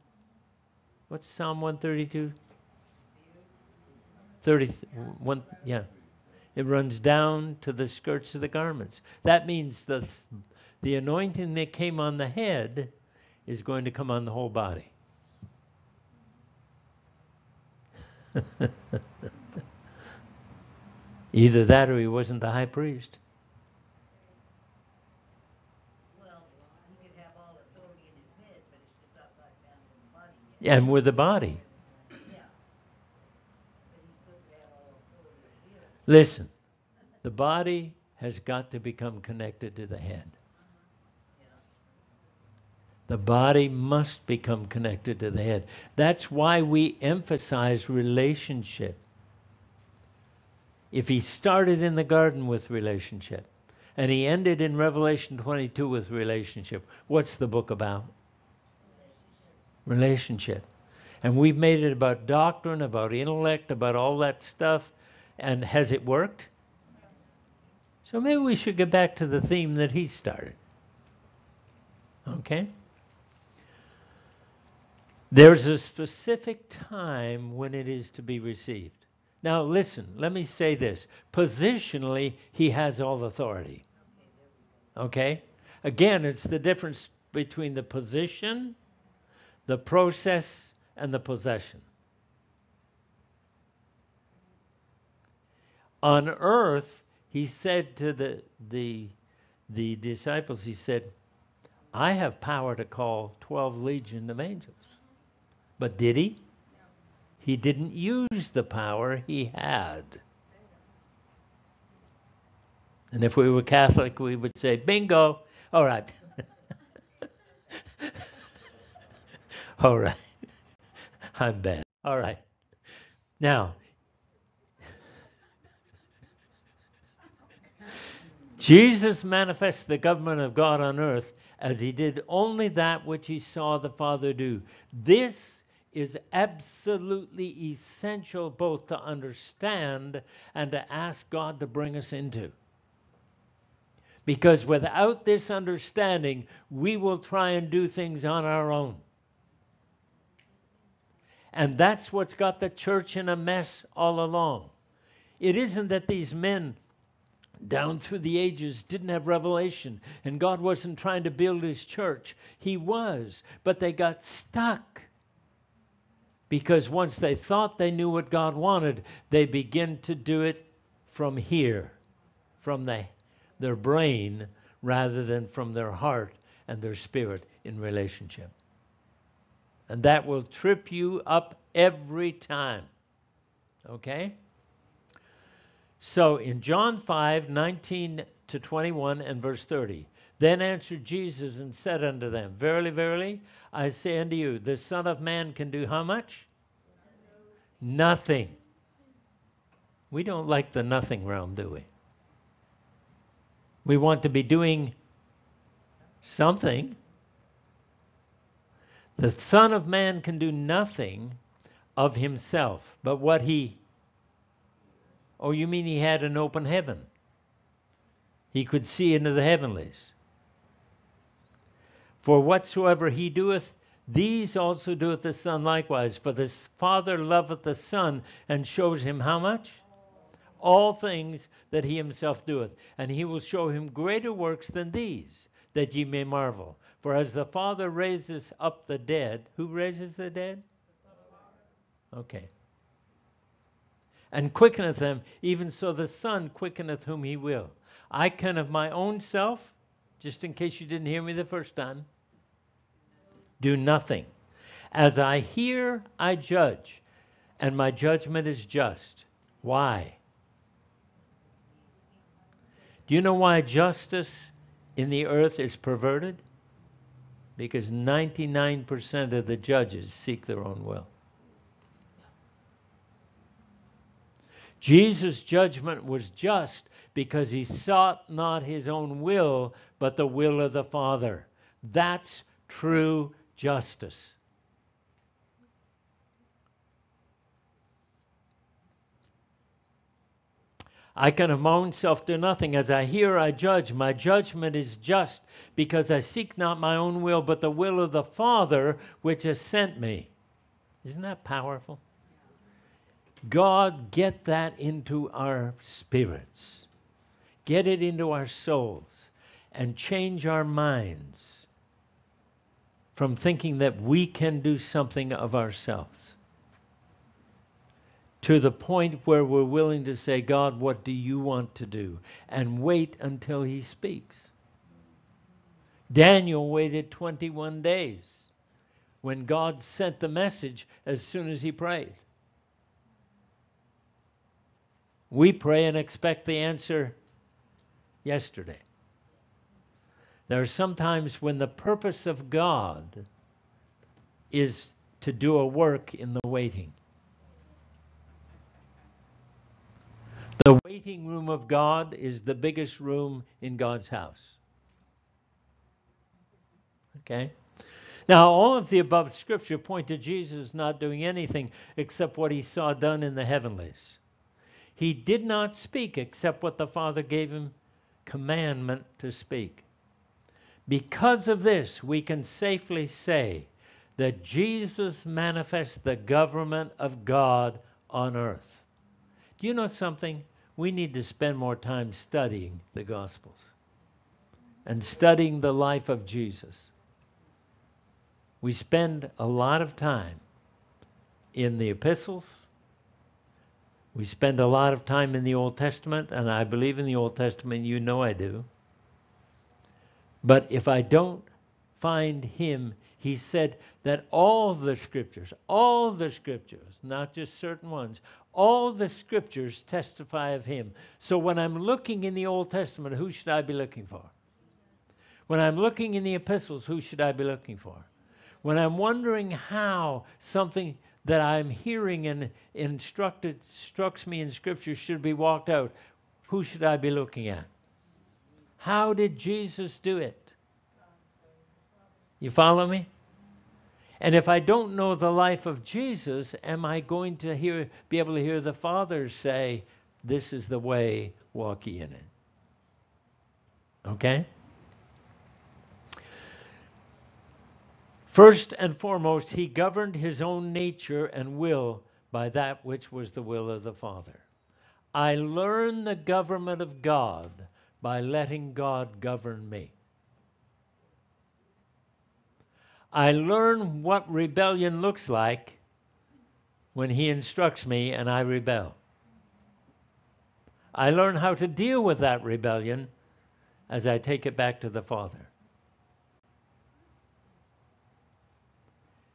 What's Psalm 132? 31, yeah. It runs down to the skirts of the garments. That means the, the anointing that came on the head is going to come on the whole body. (laughs) Either that or he wasn't the high priest. Well, he could have all authority in his head, but it's just not like down in the body yet. And with the body. Yeah. But he still could have all authority here. Listen, the body has got to become connected to the head. The body must become connected to the head. That's why we emphasize relationship. If he started in the garden with relationship and he ended in Revelation 22 with relationship, what's the book about? Relationship. And we've made it about doctrine, about intellect, about all that stuff. And has it worked? So maybe we should get back to the theme that he started. Okay? There's a specific time when it is to be received. Now, listen, let me say this. Positionally, he has all authority. Okay? Again, it's the difference between the position, the process, and the possession. On earth, he said to the, the, the disciples, he said, I have power to call 12 legion of angels. But did he? He didn't use the power he had. And if we were Catholic, we would say, bingo. All right. (laughs) All right. I'm bad. All right. Now, Jesus manifests the government of God on earth as he did only that which he saw the Father do. This is absolutely essential both to understand and to ask God to bring us into. Because without this understanding, we will try and do things on our own. And that's what's got the church in a mess all along. It isn't that these men down through the ages didn't have revelation and God wasn't trying to build his church. He was, but they got stuck because once they thought they knew what God wanted, they begin to do it from here, from the, their brain, rather than from their heart and their spirit in relationship. And that will trip you up every time. Okay? So in John 5 19 to 21 and verse 30. Then answered Jesus and said unto them, Verily, verily, I say unto you, the Son of Man can do how much? Nothing. We don't like the nothing realm, do we? We want to be doing something. The Son of Man can do nothing of himself, but what he. Oh, you mean he had an open heaven? He could see into the heavenlies. For whatsoever he doeth, these also doeth the Son likewise. For the Father loveth the Son and shows him how much? All things that he himself doeth. And he will show him greater works than these, that ye may marvel. For as the Father raises up the dead, who raises the dead? Okay. And quickeneth them, even so the Son quickeneth whom he will. I can of my own self, just in case you didn't hear me the first time, do nothing. As I hear, I judge, and my judgment is just. Why? Do you know why justice in the earth is perverted? Because 99% of the judges seek their own will. Jesus' judgment was just because he sought not his own will, but the will of the Father. That's true justice. I can own self do nothing. As I hear, I judge. My judgment is just, because I seek not my own will, but the will of the Father which has sent me. Isn't that powerful? God, get that into our spirits, get it into our souls, and change our minds from thinking that we can do something of ourselves to the point where we're willing to say, God, what do you want to do? And wait until He speaks. Daniel waited 21 days when God sent the message as soon as he prayed. We pray and expect the answer yesterday. There are sometimes when the purpose of God is to do a work in the waiting. The waiting room of God is the biggest room in God's house. Okay? Now, all of the above scripture point to Jesus not doing anything except what he saw done in the heavenlies. He did not speak except what the Father gave him commandment to speak. Because of this, we can safely say that Jesus manifests the government of God on earth. Do you know something? We need to spend more time studying the Gospels and studying the life of Jesus. We spend a lot of time in the epistles. We spend a lot of time in the Old Testament, and I believe in the Old Testament, you know I do. But if I don't find him, he said that all the scriptures, all the scriptures, not just certain ones, all the scriptures testify of him. So when I'm looking in the Old Testament, who should I be looking for? When I'm looking in the epistles, who should I be looking for? When I'm wondering how something that I'm hearing and instructed instructs me in scripture should be walked out, who should I be looking at? How did Jesus do it? You follow me? And if I don't know the life of Jesus, am I going to hear be able to hear the Father say, This is the way, walk ye in it? Okay? First and foremost, he governed his own nature and will by that which was the will of the Father. I learn the government of God by letting God govern me. I learn what rebellion looks like when He instructs me and I rebel. I learn how to deal with that rebellion as I take it back to the Father.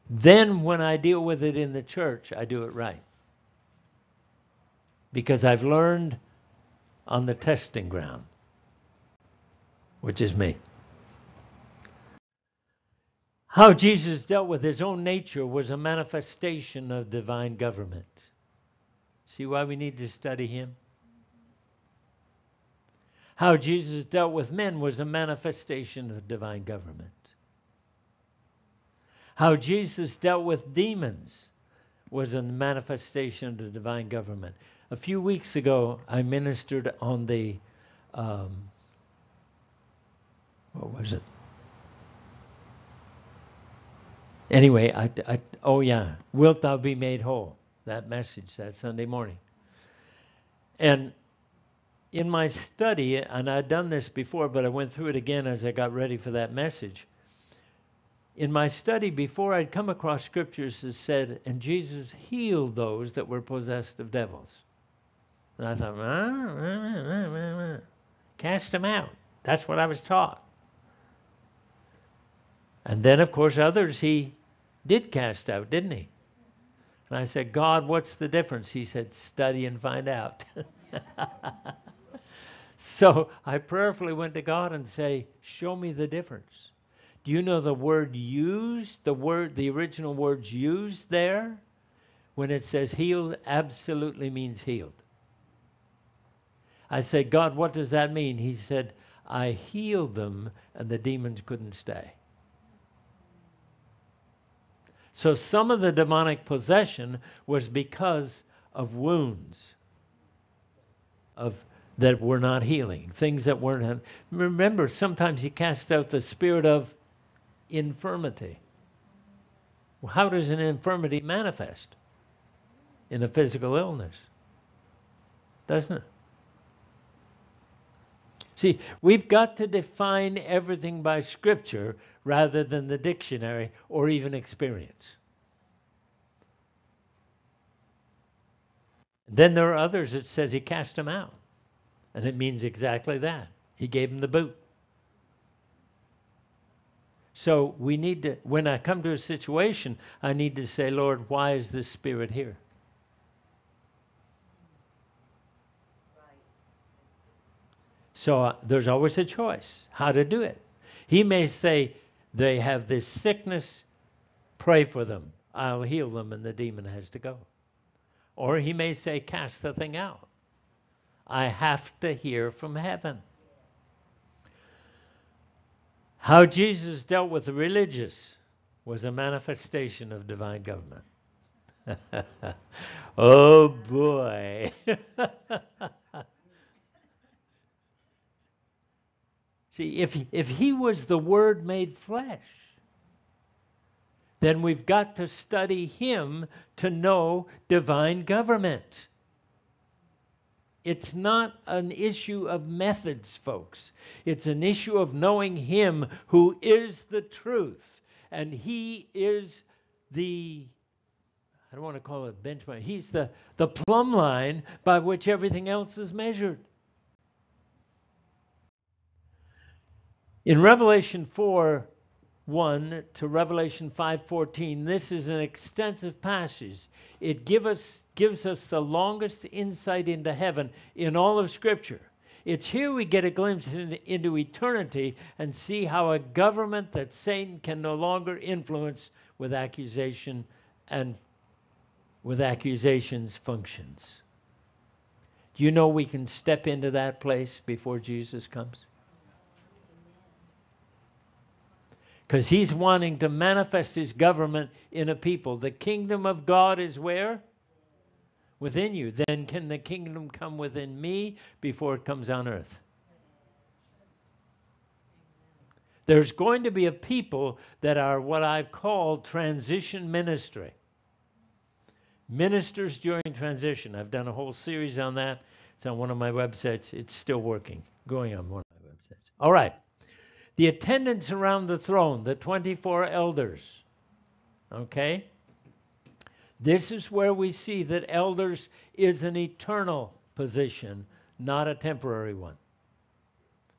Then, when I deal with it in the church, I do it right. Because I've learned on the testing ground. which is me. How Jesus dealt with his own nature was a manifestation of divine government. See why we need to study him? How Jesus dealt with men was a manifestation of divine government. How Jesus dealt with demons was a manifestation of the divine government. A few weeks ago, I ministered on the, um, what was it? Anyway, I, I, oh yeah, wilt thou be made whole? That message that Sunday morning. And in my study, and I'd done this before, but I went through it again as I got ready for that message. In my study before, I'd come across scriptures that said, and Jesus healed those that were possessed of devils. And I thought, ah, ah, ah, cast them out. That's what I was taught. And then, of course, others he did cast out, didn't he? And I said, God, what's the difference? He said, study and find out. (laughs) so I prayerfully went to God and say, show me the difference. Do you know the word used, the word, the original words used there? When it says healed, absolutely means healed. I said, God, what does that mean? He said, I healed them and the demons couldn't stay. So some of the demonic possession was because of wounds of that were not healing, things that weren't. Remember, sometimes he cast out the spirit of infirmity. Well, how does an infirmity manifest? In a physical illness, doesn't it? See, we've got to define everything by Scripture rather than the dictionary or even experience. Then there are others that says he cast them out. And it means exactly that. He gave them the boot. So we need to, when I come to a situation, I need to say, Lord, why is this spirit here? So uh, there's always a choice how to do it. He may say, they have this sickness, pray for them. I'll heal them, and the demon has to go. Or he may say, cast the thing out. I have to hear from heaven. How Jesus dealt with the religious was a manifestation of divine government. (laughs) oh boy. (laughs) See, if, if he was the Word made flesh, then we've got to study him to know divine government. It's not an issue of methods, folks. It's an issue of knowing him who is the truth. And he is the, I don't want to call it a benchmark, he's the, the plumb line by which everything else is measured. In Revelation 4 1 to Revelation 5:14, this is an extensive passage. It give us, gives us the longest insight into heaven in all of Scripture. It's here we get a glimpse into, into eternity and see how a government that Satan can no longer influence with accusation and with accusations functions. Do you know we can step into that place before Jesus comes? Because he's wanting to manifest his government in a people. The kingdom of God is where? Within you. Then can the kingdom come within me before it comes on earth? There's going to be a people that are what I've called transition ministry. Ministers during transition. I've done a whole series on that. It's on one of my websites. It's still working, going on one of my websites. All right the attendants around the throne, the 24 elders. Okay? This is where we see that elders is an eternal position, not a temporary one.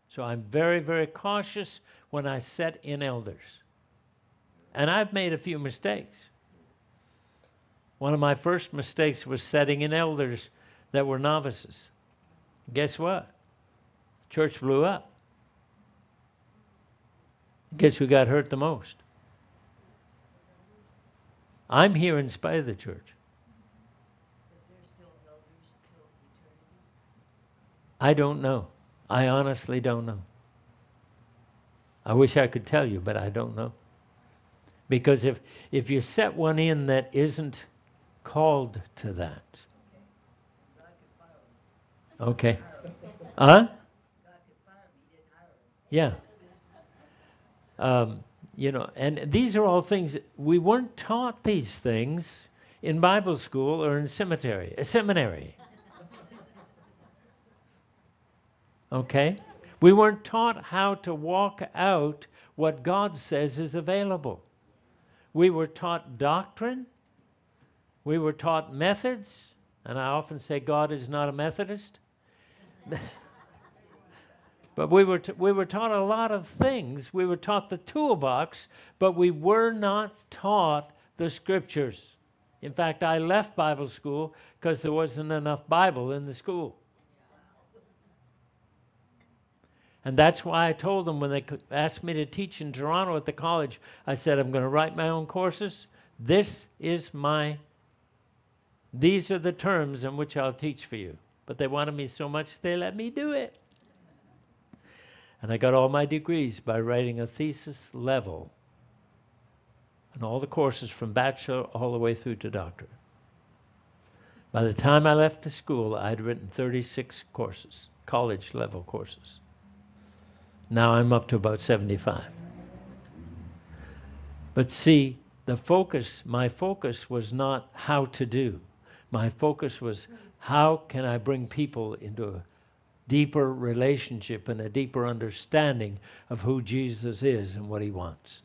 So I'm very, very cautious when I set in elders. And I've made a few mistakes. One of my first mistakes was setting in elders that were novices. Guess what? Church blew up. Guess who got hurt the most? I'm here in spite of the church. But there's still elders till eternity. I don't know. I honestly don't know. I wish I could tell you, but I don't know. Because if if you set one in that isn't called to that, okay. Huh? God could fire him, he didn't hire him. Yeah. Um, you know, and these are all things we weren't taught these things in Bible school or in cemetery, a seminary. Okay? We weren't taught how to walk out what God says is available. We were taught doctrine. We were taught methods. And I often say God is not a Methodist. (laughs) but we were, t- we were taught a lot of things. We were taught the toolbox, but we were not taught the scriptures. In fact, I left Bible school because there wasn't enough Bible in the school. And that's why I told them when they asked me to teach in Toronto at the college, I said, I'm going to write my own courses. This is my, these are the terms in which I'll teach for you. But they wanted me so much, they let me do it. And I got all my degrees by writing a thesis level and all the courses from bachelor all the way through to doctorate. By the time I left the school, I had written 36 courses, college level courses. Now I'm up to about 75. But see, the focus, my focus was not how to do. My focus was how can I bring people into a deeper relationship and a deeper understanding of who Jesus is and what he wants.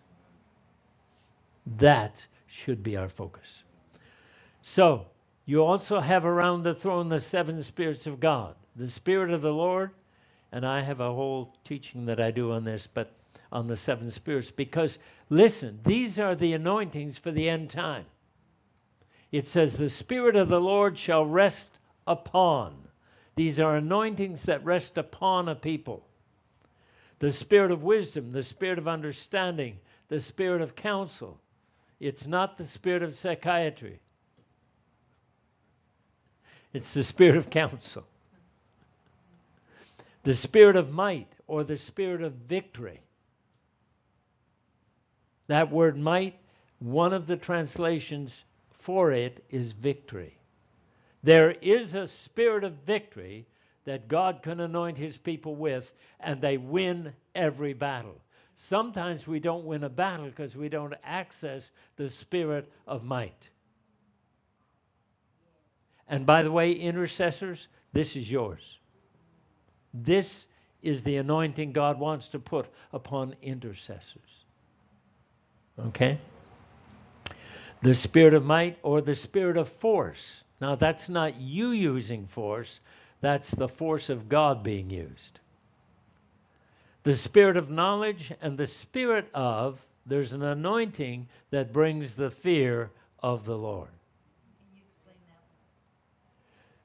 That should be our focus. So, you also have around the throne the seven spirits of God the Spirit of the Lord, and I have a whole teaching that I do on this, but on the seven spirits, because listen, these are the anointings for the end time. It says, The Spirit of the Lord shall rest upon. These are anointings that rest upon a people. The Spirit of wisdom, the Spirit of understanding, the Spirit of counsel. It's not the Spirit of psychiatry, it's the Spirit of counsel the spirit of might or the spirit of victory. That word might, one of the translations for it is victory. There is a spirit of victory that God can anoint his people with, and they win every battle. Sometimes we don't win a battle because we don't access the spirit of might. And by the way, intercessors, this is yours. This is the anointing God wants to put upon intercessors. Okay? The spirit of might or the spirit of force. Now, that's not you using force, that's the force of God being used. The spirit of knowledge and the spirit of, there's an anointing that brings the fear of the Lord.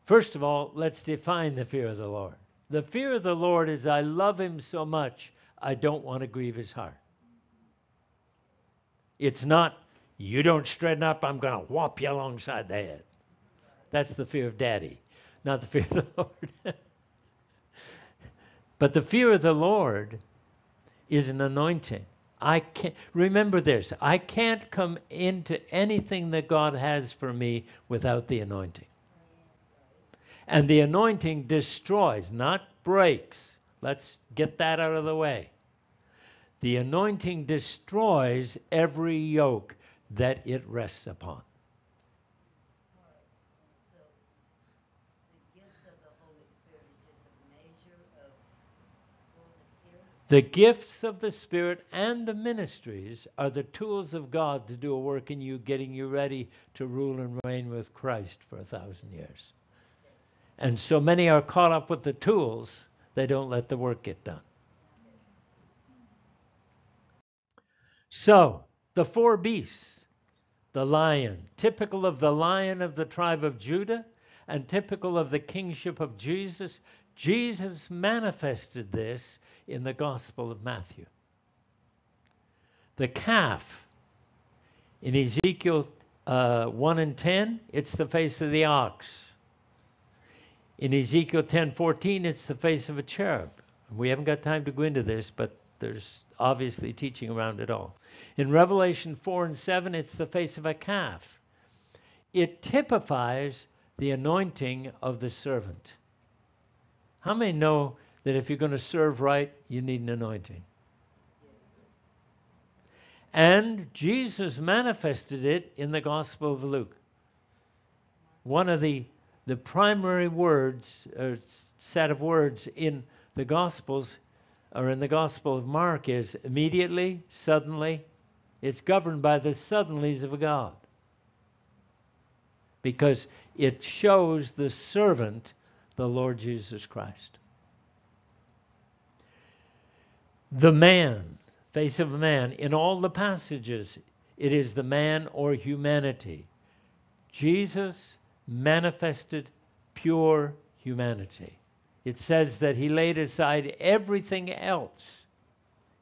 First of all, let's define the fear of the Lord. The fear of the Lord is I love him so much, I don't want to grieve his heart. It's not, you don't straighten up, I'm going to whop you alongside the head. That's the fear of daddy, not the (laughs) fear of the Lord. but the fear of the Lord is an anointing. I can't remember this. I can't come into anything that God has for me without the anointing. And the anointing destroys, not breaks. Let's get that out of the way. The anointing destroys every yoke that it rests upon. So, the gifts of the Holy Spirit is just a measure of Holy Spirit. The gifts of the Spirit and the ministries are the tools of God to do a work in you, getting you ready to rule and reign with Christ for a thousand years. And so many are caught up with the tools, they don't let the work get done. So, the four beasts, the lion, typical of the lion of the tribe of Judah and typical of the kingship of Jesus, Jesus manifested this in the Gospel of Matthew. the calf. In Ezekiel uh, 1 and 10, it's the face of the ox. In Ezekiel 10:14, it's the face of a cherub. We haven't got time to go into this, but there's obviously teaching around it all. In Revelation 4 and 7, it's the face of a calf. It typifies the anointing of the servant. How many know that if you're going to serve right, you need an anointing? And Jesus manifested it in the Gospel of Luke. One of the, the primary words, or set of words in the Gospels, or in the Gospel of Mark, is immediately, suddenly. It's governed by the suddenlies of God. Because it shows the servant, the Lord Jesus Christ. The man face of a man. In all the passages, it is the man or humanity. Jesus manifested pure humanity. It says that he laid aside everything else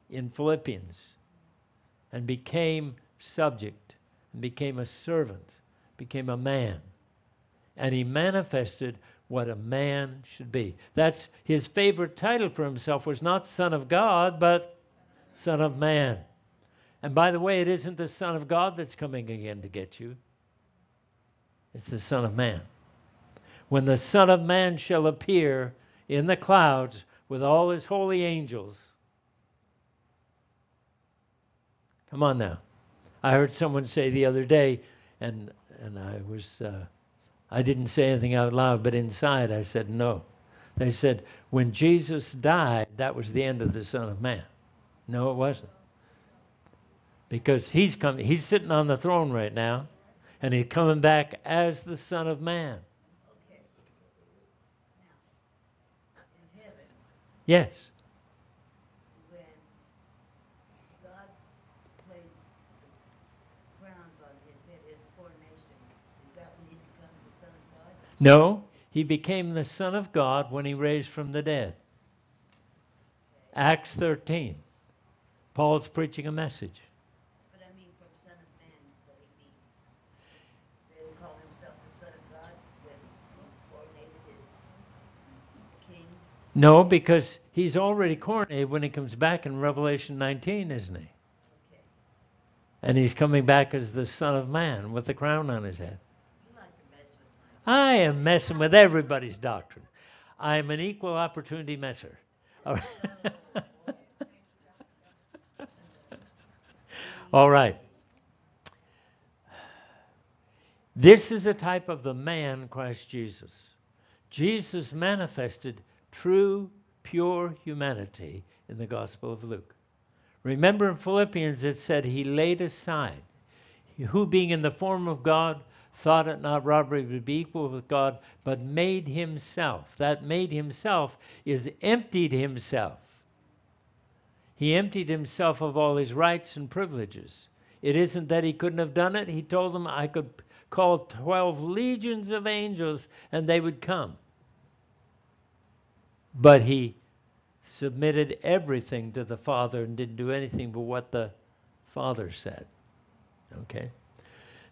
in Philippians and became subject, and became a servant, became a man. And he manifested what a man should be. That's his favorite title for himself was not Son of God, but Son of Man. And by the way, it isn't the Son of God that's coming again to get you, it's the Son of Man. When the Son of Man shall appear in the clouds with all his holy angels. Come on now. I heard someone say the other day, and and I was uh, I didn't say anything out loud, but inside I said no. They said when Jesus died, that was the end of the Son of Man. No, it wasn't. Because he's coming, he's sitting on the throne right now, and he's coming back as the Son of Man. Okay. Now, in heaven, Yes. when God placed the crowns on his head, his coronation, is that when he becomes the Son of God? No, he became the Son of God when he raised from the dead. Acts 13. Paul's preaching a message. But I mean from Son of Man, what he mean? They would call himself the Son of God when he's coronated as king. No, because he's already coronated when he comes back in Revelation 19, isn't he? Okay. And he's coming back as the Son of Man with the crown on his head. You like to mess with my I am messing with everybody's doctrine. I'm an equal opportunity messer. All right. (laughs) All right. This is a type of the man, Christ Jesus. Jesus manifested true, pure humanity in the Gospel of Luke. Remember in Philippians it said he laid aside, who being in the form of God thought it not robbery to be equal with God, but made himself. That made himself is emptied himself. He emptied himself of all his rights and privileges. It isn't that he couldn't have done it. He told them, I could call 12 legions of angels and they would come. But he submitted everything to the Father and didn't do anything but what the Father said. Okay?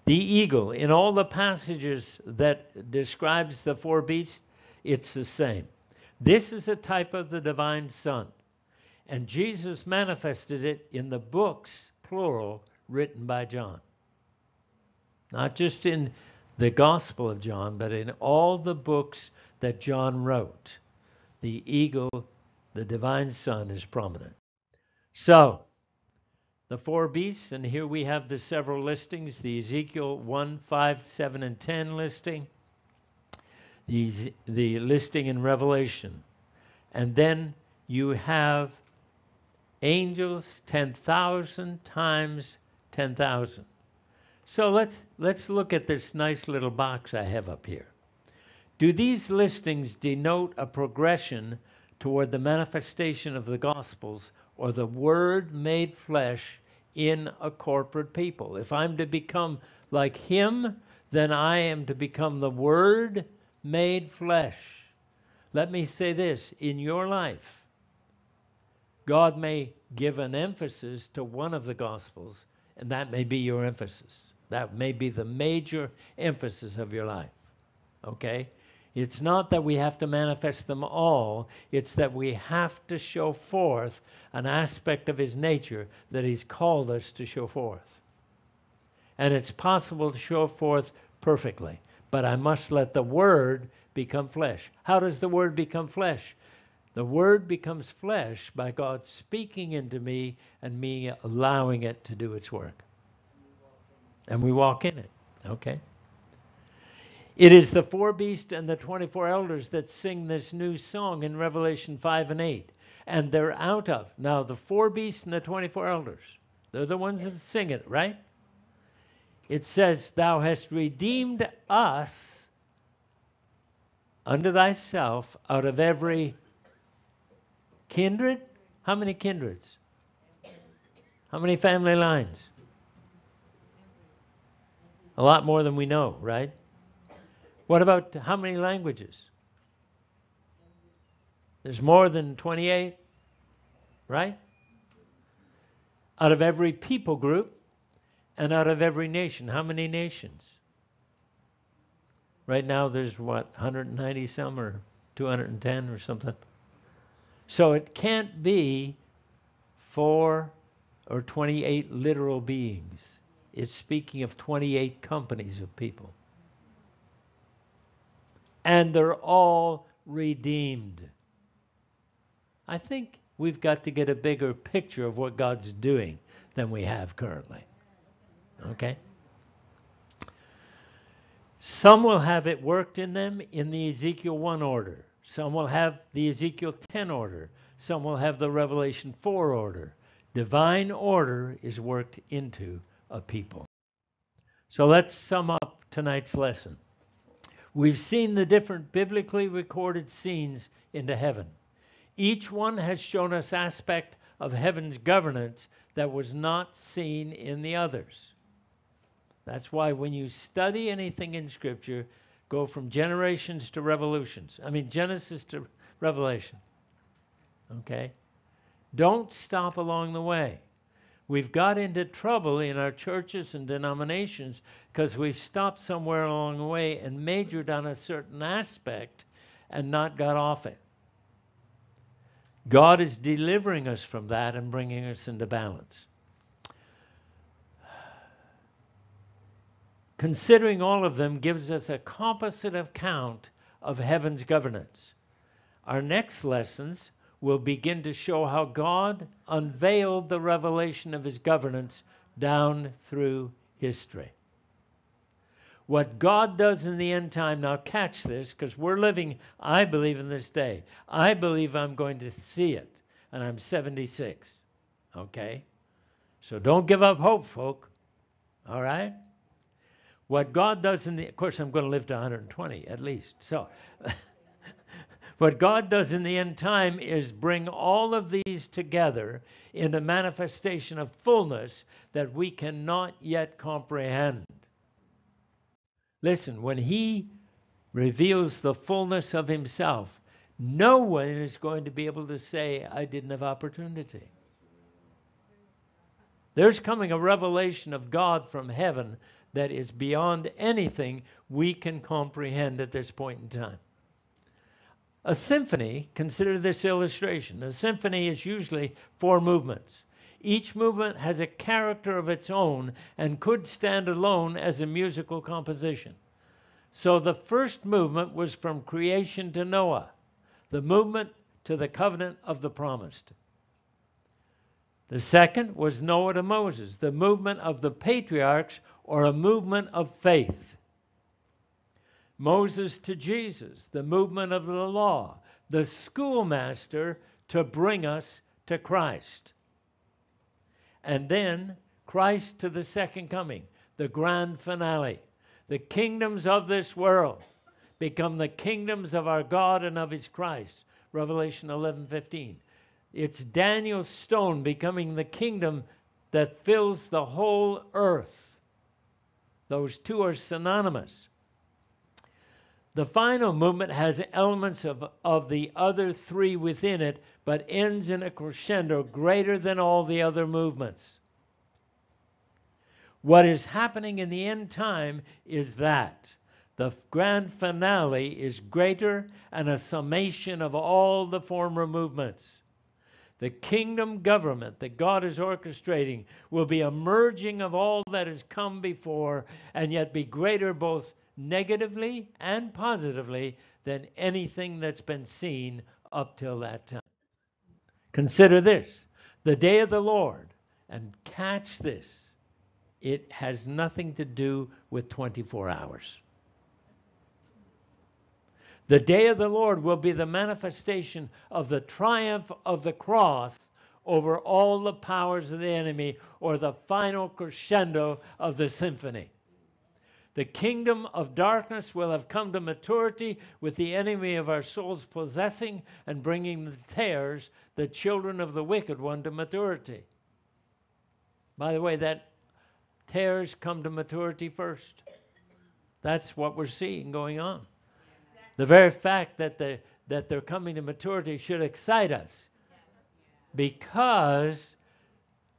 The eagle, in all the passages that describes the four beasts, it's the same. This is a type of the divine Son. And Jesus manifested it in the books, plural, written by John. Not just in the Gospel of John, but in all the books that John wrote. The eagle, the divine Son, is prominent. So, the four beasts, and here we have the several listings the Ezekiel 1, 5, 7, and 10 listing, the, the listing in Revelation. And then you have angels 10,000 times 10,000. So let's let's look at this nice little box I have up here. Do these listings denote a progression toward the manifestation of the gospels or the word made flesh in a corporate people? If I'm to become like him, then I am to become the word made flesh. Let me say this, in your life God may give an emphasis to one of the Gospels, and that may be your emphasis. That may be the major emphasis of your life. Okay? It's not that we have to manifest them all, it's that we have to show forth an aspect of His nature that He's called us to show forth. And it's possible to show forth perfectly, but I must let the Word become flesh. How does the Word become flesh? The Word becomes flesh by God speaking into me and me allowing it to do its work. And we walk in it. Okay? It is the four beasts and the 24 elders that sing this new song in Revelation 5 and 8. And they're out of. Now, the four beasts and the 24 elders, they're the ones that sing it, right? It says, Thou hast redeemed us unto thyself out of every kindred. How many kindreds? How many family lines? A lot more than we know, right? What about how many languages? There's more than 28, right? Out of every people group and out of every nation. How many nations? Right now, there's what, 190 some or 210 or something? So it can't be four or 28 literal beings. It's speaking of 28 companies of people and they're all redeemed. I think we've got to get a bigger picture of what God's doing than we have currently. Okay? Some will have it worked in them in the Ezekiel 1 order. Some will have the Ezekiel 10 order. Some will have the Revelation 4 order. Divine order is worked into a people. So let's sum up tonight's lesson. We've seen the different biblically recorded scenes into heaven. Each one has shown us aspect of heaven's governance that was not seen in the others. That's why when you study anything in scripture, go from generations to revolutions. I mean Genesis to Revelation. Okay? Don't stop along the way. We've got into trouble in our churches and denominations because we've stopped somewhere along the way and majored on a certain aspect and not got off it. God is delivering us from that and bringing us into balance. Considering all of them gives us a composite account of heaven's governance. Our next lessons will begin to show how God unveiled the revelation of his governance down through history. What God does in the end time, now catch this, because we're living, I believe, in this day. I believe I'm going to see it, and I'm 76. Okay? So don't give up hope, folk. All right? What God does in the, of course, I'm going to live to 120 at least. So. (laughs) What God does in the end time is bring all of these together in a manifestation of fullness that we cannot yet comprehend. Listen, when He reveals the fullness of Himself, no one is going to be able to say, I didn't have opportunity. There's coming a revelation of God from heaven that is beyond anything we can comprehend at this point in time. A symphony, consider this illustration. A symphony is usually four movements. Each movement has a character of its own and could stand alone as a musical composition. So the first movement was from creation to Noah, the movement to the covenant of the promised. The second was Noah to Moses, the movement of the patriarchs or a movement of faith. Moses to Jesus, the movement of the law, the schoolmaster to bring us to Christ. And then Christ to the second coming, the grand finale. The kingdoms of this world become the kingdoms of our God and of his Christ. Revelation 11:15. It's Daniel's stone becoming the kingdom that fills the whole earth. Those two are synonymous. The final movement has elements of, of the other three within it, but ends in a crescendo greater than all the other movements. What is happening in the end time is that the grand finale is greater and a summation of all the former movements. The kingdom government that God is orchestrating will be a merging of all that has come before and yet be greater both negatively and positively than anything that's been seen up till that time. Consider this the day of the Lord, and catch this. It has nothing to do with 24 hours. The day of the Lord will be the manifestation of the triumph of the cross over all the powers of the enemy, or the final crescendo of the symphony. The kingdom of darkness will have come to maturity with the enemy of our souls possessing and bringing the tares, the children of the wicked one, to maturity. By the way, that tares come to maturity first. That's what we're seeing going on. The very fact that, the, that they're coming to maturity should excite us because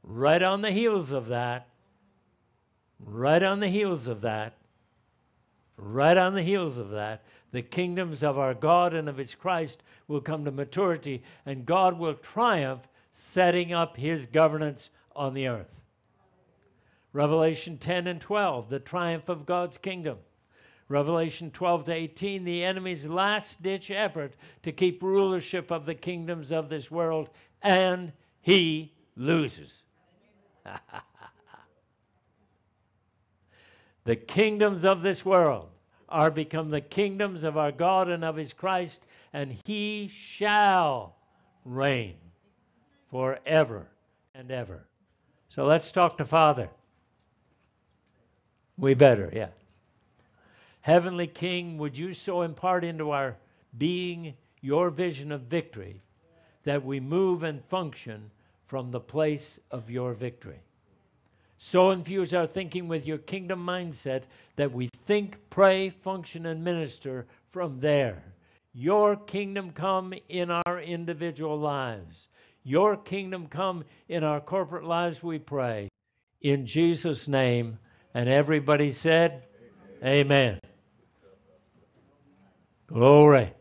right on the heels of that, right on the heels of that, Right on the heels of that, the kingdoms of our God and of his Christ will come to maturity, and God will triumph, setting up his governance on the earth. Revelation 10 and 12, the triumph of God's kingdom. Revelation 12 to 18, the enemy's last ditch effort to keep rulership of the kingdoms of this world, and he loses. (laughs) The kingdoms of this world are become the kingdoms of our God and of his Christ, and he shall reign forever and ever. So let's talk to Father. We better, yeah. Heavenly King, would you so impart into our being your vision of victory that we move and function from the place of your victory? So infuse our thinking with your kingdom mindset that we think, pray, function, and minister from there. Your kingdom come in our individual lives. Your kingdom come in our corporate lives, we pray. In Jesus' name. And everybody said, Amen. Amen. Glory.